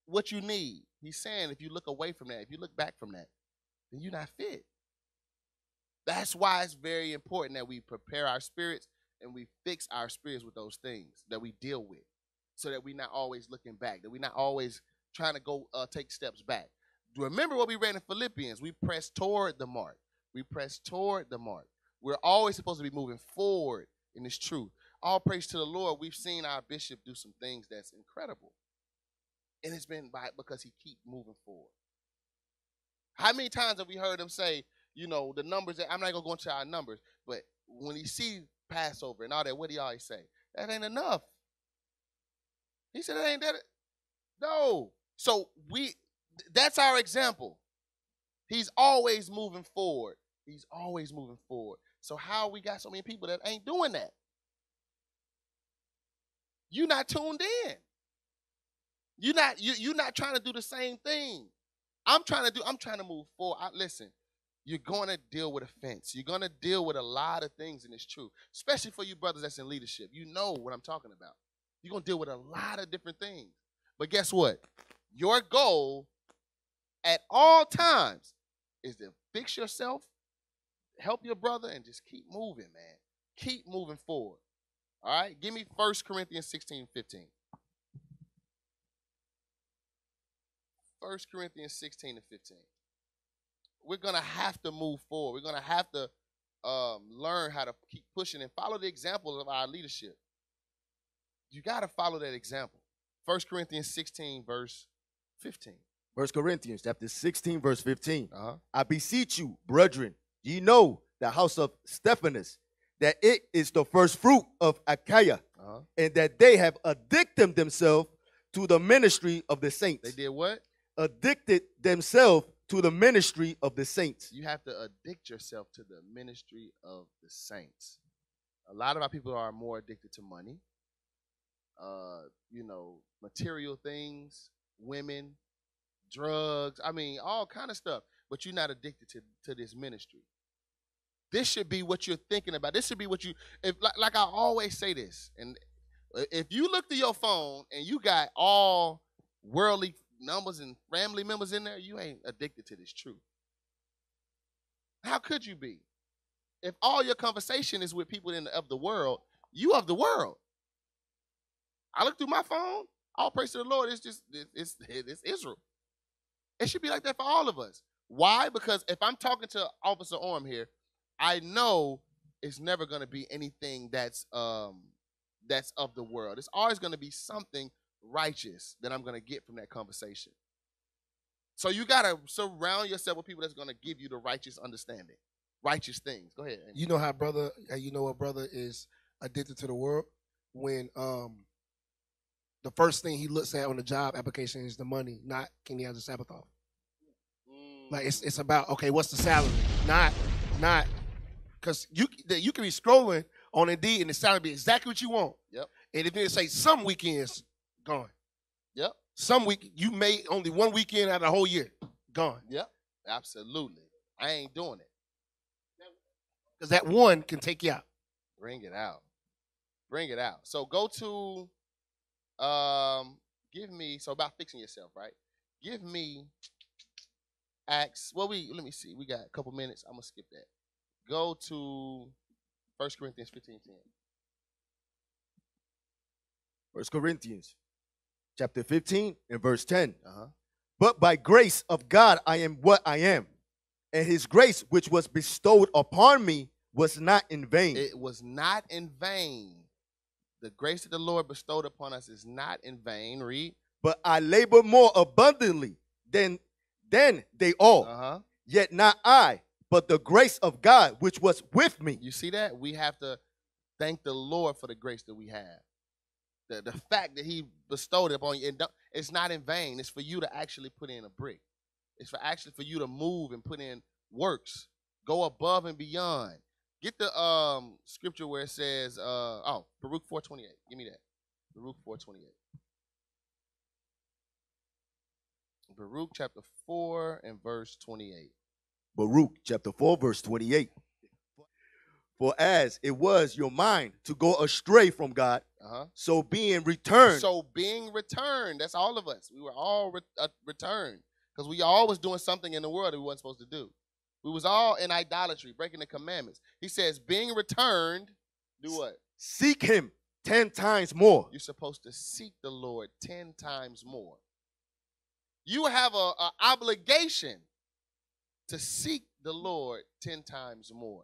what you need. He's saying if you look away from that, if you look back from that, then you're not fit. That's why it's very important that we prepare our spirits and we fix our spirits with those things that we deal with, so that we're not always looking back, that we're not always trying to go uh, take steps back. Remember what we read in Philippians: we press toward the mark. We press toward the mark. We're always supposed to be moving forward in this truth. All praise to the Lord. We've seen our bishop do some things that's incredible, and it's been by because he keep moving forward. How many times have we heard him say, you know, the numbers that I'm not gonna go into our numbers, but when he see Passover and all that, what do always say? That ain't enough. He said, that ain't that. No. So we that's our example. He's always moving forward. He's always moving forward. So how we got so many people that ain't doing that? You're not tuned in. You're not you you're not trying to do the same thing. I'm trying to do. I'm trying to move forward. I, listen, you're going to deal with offense. You're going to deal with a lot of things, and it's true. Especially for you brothers that's in leadership. You know what I'm talking about. You're going to deal with a lot of different things. But guess what? Your goal at all times is to fix yourself, help your brother, and just keep moving, man. Keep moving forward. All right? Give me 1 Corinthians 16, 15. 1 Corinthians 16 and 15. We're going to have to move forward. We're going to have to um, learn how to keep pushing and follow the example of our leadership. You got to follow that example. 1 Corinthians 16, verse 15. First Corinthians chapter 16, verse 15. Uh-huh. I beseech you, brethren, ye know the house of Stephanus, that it is the first fruit of Achaia, Uh-huh. and that they have addicted themselves to the ministry of the saints. They did what? Addicted themselves to the ministry of the saints. You have to addict yourself to the ministry of the saints. A lot of our people are more addicted to money, uh, you know, material things, women, drugs. I mean, all kind of stuff. But you're not addicted to, to this ministry. This should be what you're thinking about. This should be what you, if like, like I always say this, and if you look through your phone and you got all worldly numbers and family members in there, you ain't addicted to this truth. How could you be? If all your conversation is with people in the, of the world, you of the world. I look through my phone. All praise to the Lord. It's just it's it's, Israel. It should be like that for all of us. Why? Because if I'm talking to Officer Orm here, I know it's never going to be anything that's um that's of the world. It's always going to be something righteous that I'm going to get from that conversation. So you got to surround yourself with people that's going to give you the righteous understanding, righteous things. Go ahead. You know how brother, you know what brother is addicted to the world when um the first thing he looks at on the job application is the money, not can he have the Sabbath off. Like it's it's about okay, what's the salary? Not not because you you can be scrolling on Indeed and sound to be exactly what you want. Yep. And if it say some weekends gone. Yep. Some week you made only one weekend out of the whole year gone Yep. Absolutely. I ain't doing it. because that one can take you out. Bring it out. Bring it out. So go to um give me so about fixing yourself, right? Give me Acts. Well, we let me see. We got a couple minutes. I'm gonna skip that. Go to First Corinthians 15 10. First Corinthians chapter 15 and verse 10. Uh-huh. But by grace of God I am what I am. And his grace which was bestowed upon me was not in vain. It was not in vain. The grace that the Lord bestowed upon us is not in vain. Read. but I labor more abundantly than than they all. Uh-huh. Yet not I, but the grace of God which was with me. You see that? We have to thank the Lord for the grace that we have. The, the fact that He bestowed it upon you, it's not in vain. It's for you to actually put in a brick. It's for actually for you to move and put in works. Go above and beyond. Get the um scripture where it says, uh oh, Baruch 428. Give me that. Baruch 428. Baruch chapter 4 and verse 28. Baruch chapter 4, verse 28. For as it was your mind to go astray from God, Uh-huh. so being returned. So being returned, that's all of us. We were all re- uh, returned because we all was doing something in the world that we weren't supposed to do. We was all in idolatry, breaking the commandments. He says, being returned, do what? seek him ten times more. You're supposed to seek the Lord ten times more. You have a, a obligation to seek the Lord ten times more.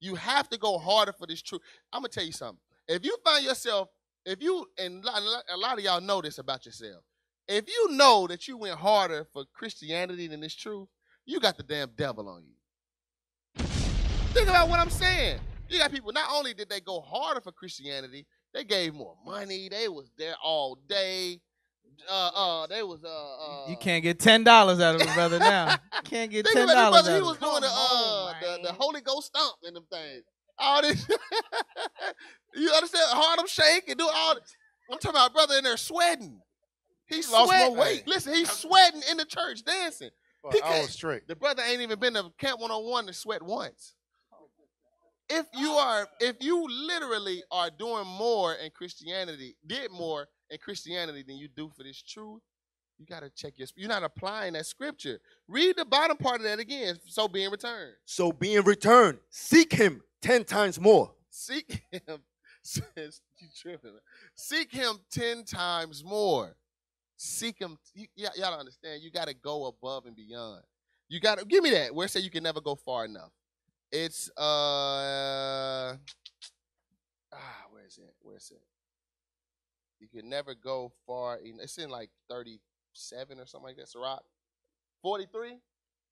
You have to go harder for this truth. I'm gonna tell you something. If you find yourself, if you and a lot- of y'all know this about yourself, if you know that you went harder for Christianity than this truth, you got the damn devil on you. Think about what I'm saying. You got people. Not only did they go harder for Christianity, they gave more money. They was there all day. Uh, uh, they was uh, uh You can't get ten dollars out of a brother now. Can't get Think ten about dollars this brother. out He was doing the, uh, the the. Holy Ghost stomp and them things. All this, you understand? Harlem shake and do all. This. I'm talking about brother in there sweating. He's Lost more sweating. weight. Listen, he's sweating in the church dancing. For He hours can't- straight. The brother ain't even been to Camp 101 to sweat once. If you are, if you literally are doing more in Christianity, did more in Christianity than you do for this truth, you got to check your. You're not applying that scripture. Read the bottom part of that again. So being returned, So being returned, seek him ten times more. seek him. you tripping. Seek him ten times more. Seek him. You, y- y'all understand? You got to go above and beyond. You got to give me that. Where say you can never go far enough. It's uh ah where is it? Where is it? You can never go far. en- It's in like thirty seven or something like that. Sirach forty three.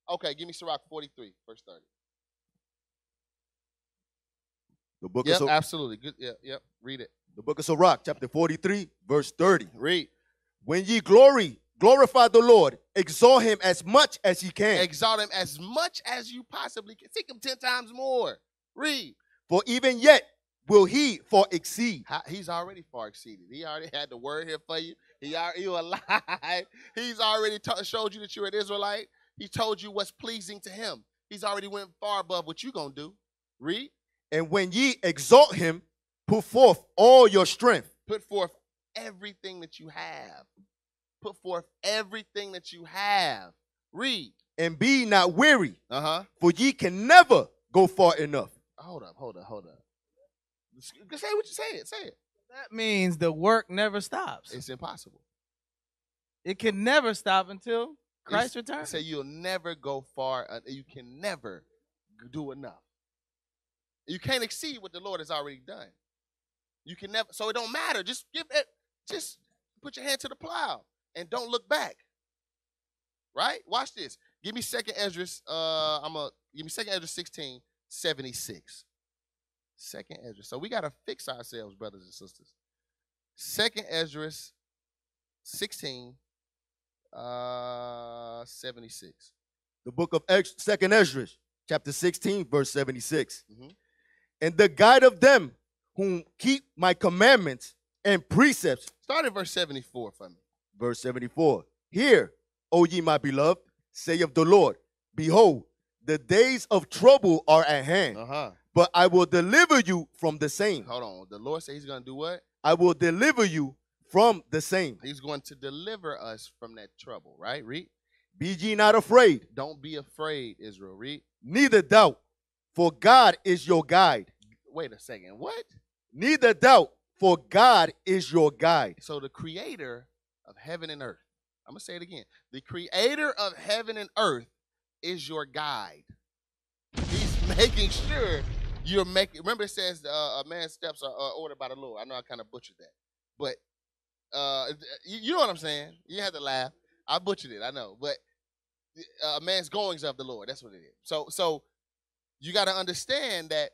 Okay, give me Sirach forty three, verse thirty. The book Yep, of absolutely. Good. Yep, yep. Read it. the book of Sirach, chapter 43, verse 30. Read. When ye glory, glorify the Lord, exalt him as much as ye can. Exalt him as much as you possibly can. Seek him ten times more. Read. For even yet will he for exceed. He's already far exceeded. He already had the word here for you. He are you alive. He's already to- showed you that you're an Israelite. He told you what's pleasing to him. He's already went far above what you're gonna do. Read. And when ye exalt him, put forth all your strength. Put forth everything that you have. Put forth everything that you have. Read. And be not weary, Uh huh. for ye can never go far enough. Hold up. Hold up. Hold up. Say what you say. It. Say it. That means the work never stops. It's impossible. It can never stop until Christ It's- returns. Say you'll never go far. uh, You can never do enough. You can't exceed what the Lord has already done. You can never. So it don't matter. Just give it. Just put your hand to the plow and don't look back. Right? Watch this. Give me Second Ezra. Uh, I'm a give me Second Ezra 16, 76. Second Ezra. So we gotta fix ourselves, brothers and sisters. Second Ezra 16, uh, 76. The book of Ex- Second Ezra, chapter 16, verse 76. Mhm. And the guide of them whom keep my commandments and precepts. Start at verse 74 for me. Verse 74. Hear, O ye my beloved, say of the Lord, Behold, the days of trouble are at hand, Uh-huh. But I will deliver you from the same. Hold on. The Lord said he's going to do what? I will deliver you from the same. He's going to deliver us from that trouble, right? Read. Be ye not afraid, Don't be afraid, Israel. Read. neither doubt, for God is your guide. Wait a second. What? Neither doubt, for God is your guide. So the creator of heaven and earth. I'm going to say it again. The creator of heaven and earth is your guide. He's making sure you're making remember it says uh, a man's steps are uh, ordered by the Lord. I know I kind of butchered that. But uh you, you know what I'm saying? You had to laugh. I butchered it, I know. But uh, a man's goings of the Lord. That's what it is. So so you got to understand that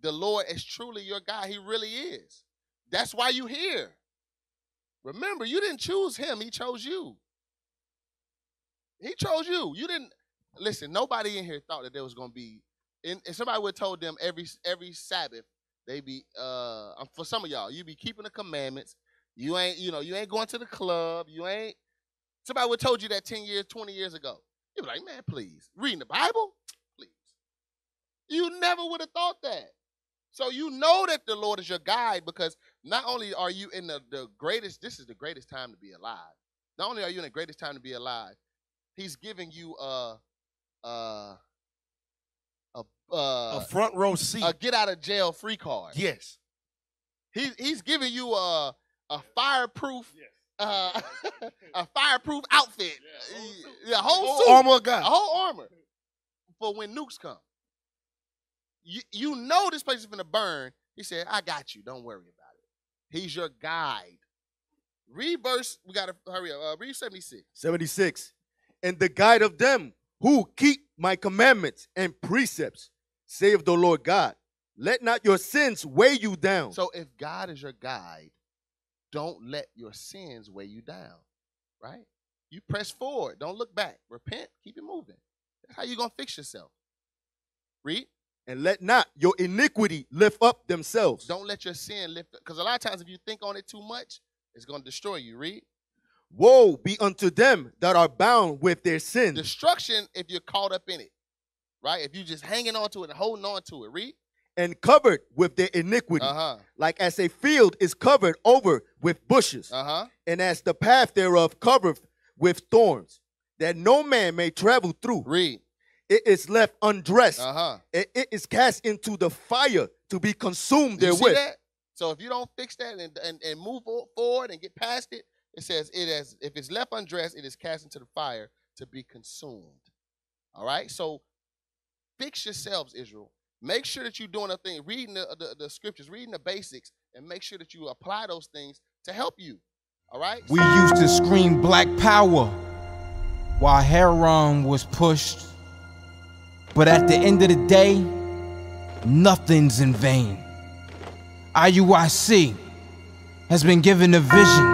the Lord is truly your God. He really is. That's why you here. Remember, you didn't choose him, he chose you. He chose you. You didn't listen, nobody in here thought that there was gonna be and if somebody would have told them every every Sabbath, they be uh for some of y'all, you be keeping the commandments. You ain't, you know, you ain't going to the club, you ain't somebody would have told you that 10 years, 20 years ago. You'd be like, man, please, reading the Bible? Please. You never would have thought that. So you know that the Lord is your guide because not only are you in the, the greatest, this is the greatest time to be alive. Not only are you in the greatest time to be alive, He's giving you a a a, uh, a front row seat. a get out of jail free card. yes. He, he's giving you a a fireproof uh, a fireproof outfit, yeah, a whole Whole suit, armor a guy. whole armor for when nukes come. You you know this place is gonna burn. He said, "I got you. Don't worry about it. He's your guide." Read verse. We gotta hurry up. Uh, read seventy six. 76. And the guide of them who keep my commandments and precepts, save the Lord God. Let not your sins weigh you down. So if God is your guide, don't let your sins weigh you down. Right? You press forward. Don't look back. Repent. Keep it moving. That's how you gonna fix yourself. Read. and let not your iniquity lift up themselves. Don't let your sin lift up. because a lot of times if you think on it too much, it's gonna destroy you. Read. Woe be unto them that are bound with their sins, Destruction if you're caught up in it. Right? If you're just hanging on to it and holding on to it. Read. and covered with their iniquity, Uh-huh. like as a field is covered over with bushes, Uh-huh. and as the path thereof covered with thorns, that no man may travel through. Read. It is left undressed, Uh-huh. and it is cast into the fire to be consumed you therewith. So if you don't fix that and, and, and move forward and get past it, it says it as if it's left undressed, it is cast into the fire to be consumed. All right. So fix yourselves, Israel. Make sure that you're doing a thing, reading the, the, the scriptures, reading the basics, and make sure that you apply those things to help you. All right. We used to scream black power while Heron was pushed. But at the end of the day, nothing's in vain. IUIC has been given a vision.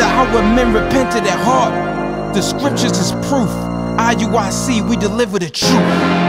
Are our men repented at heart. The scriptures is proof. IUIC, we deliver the truth.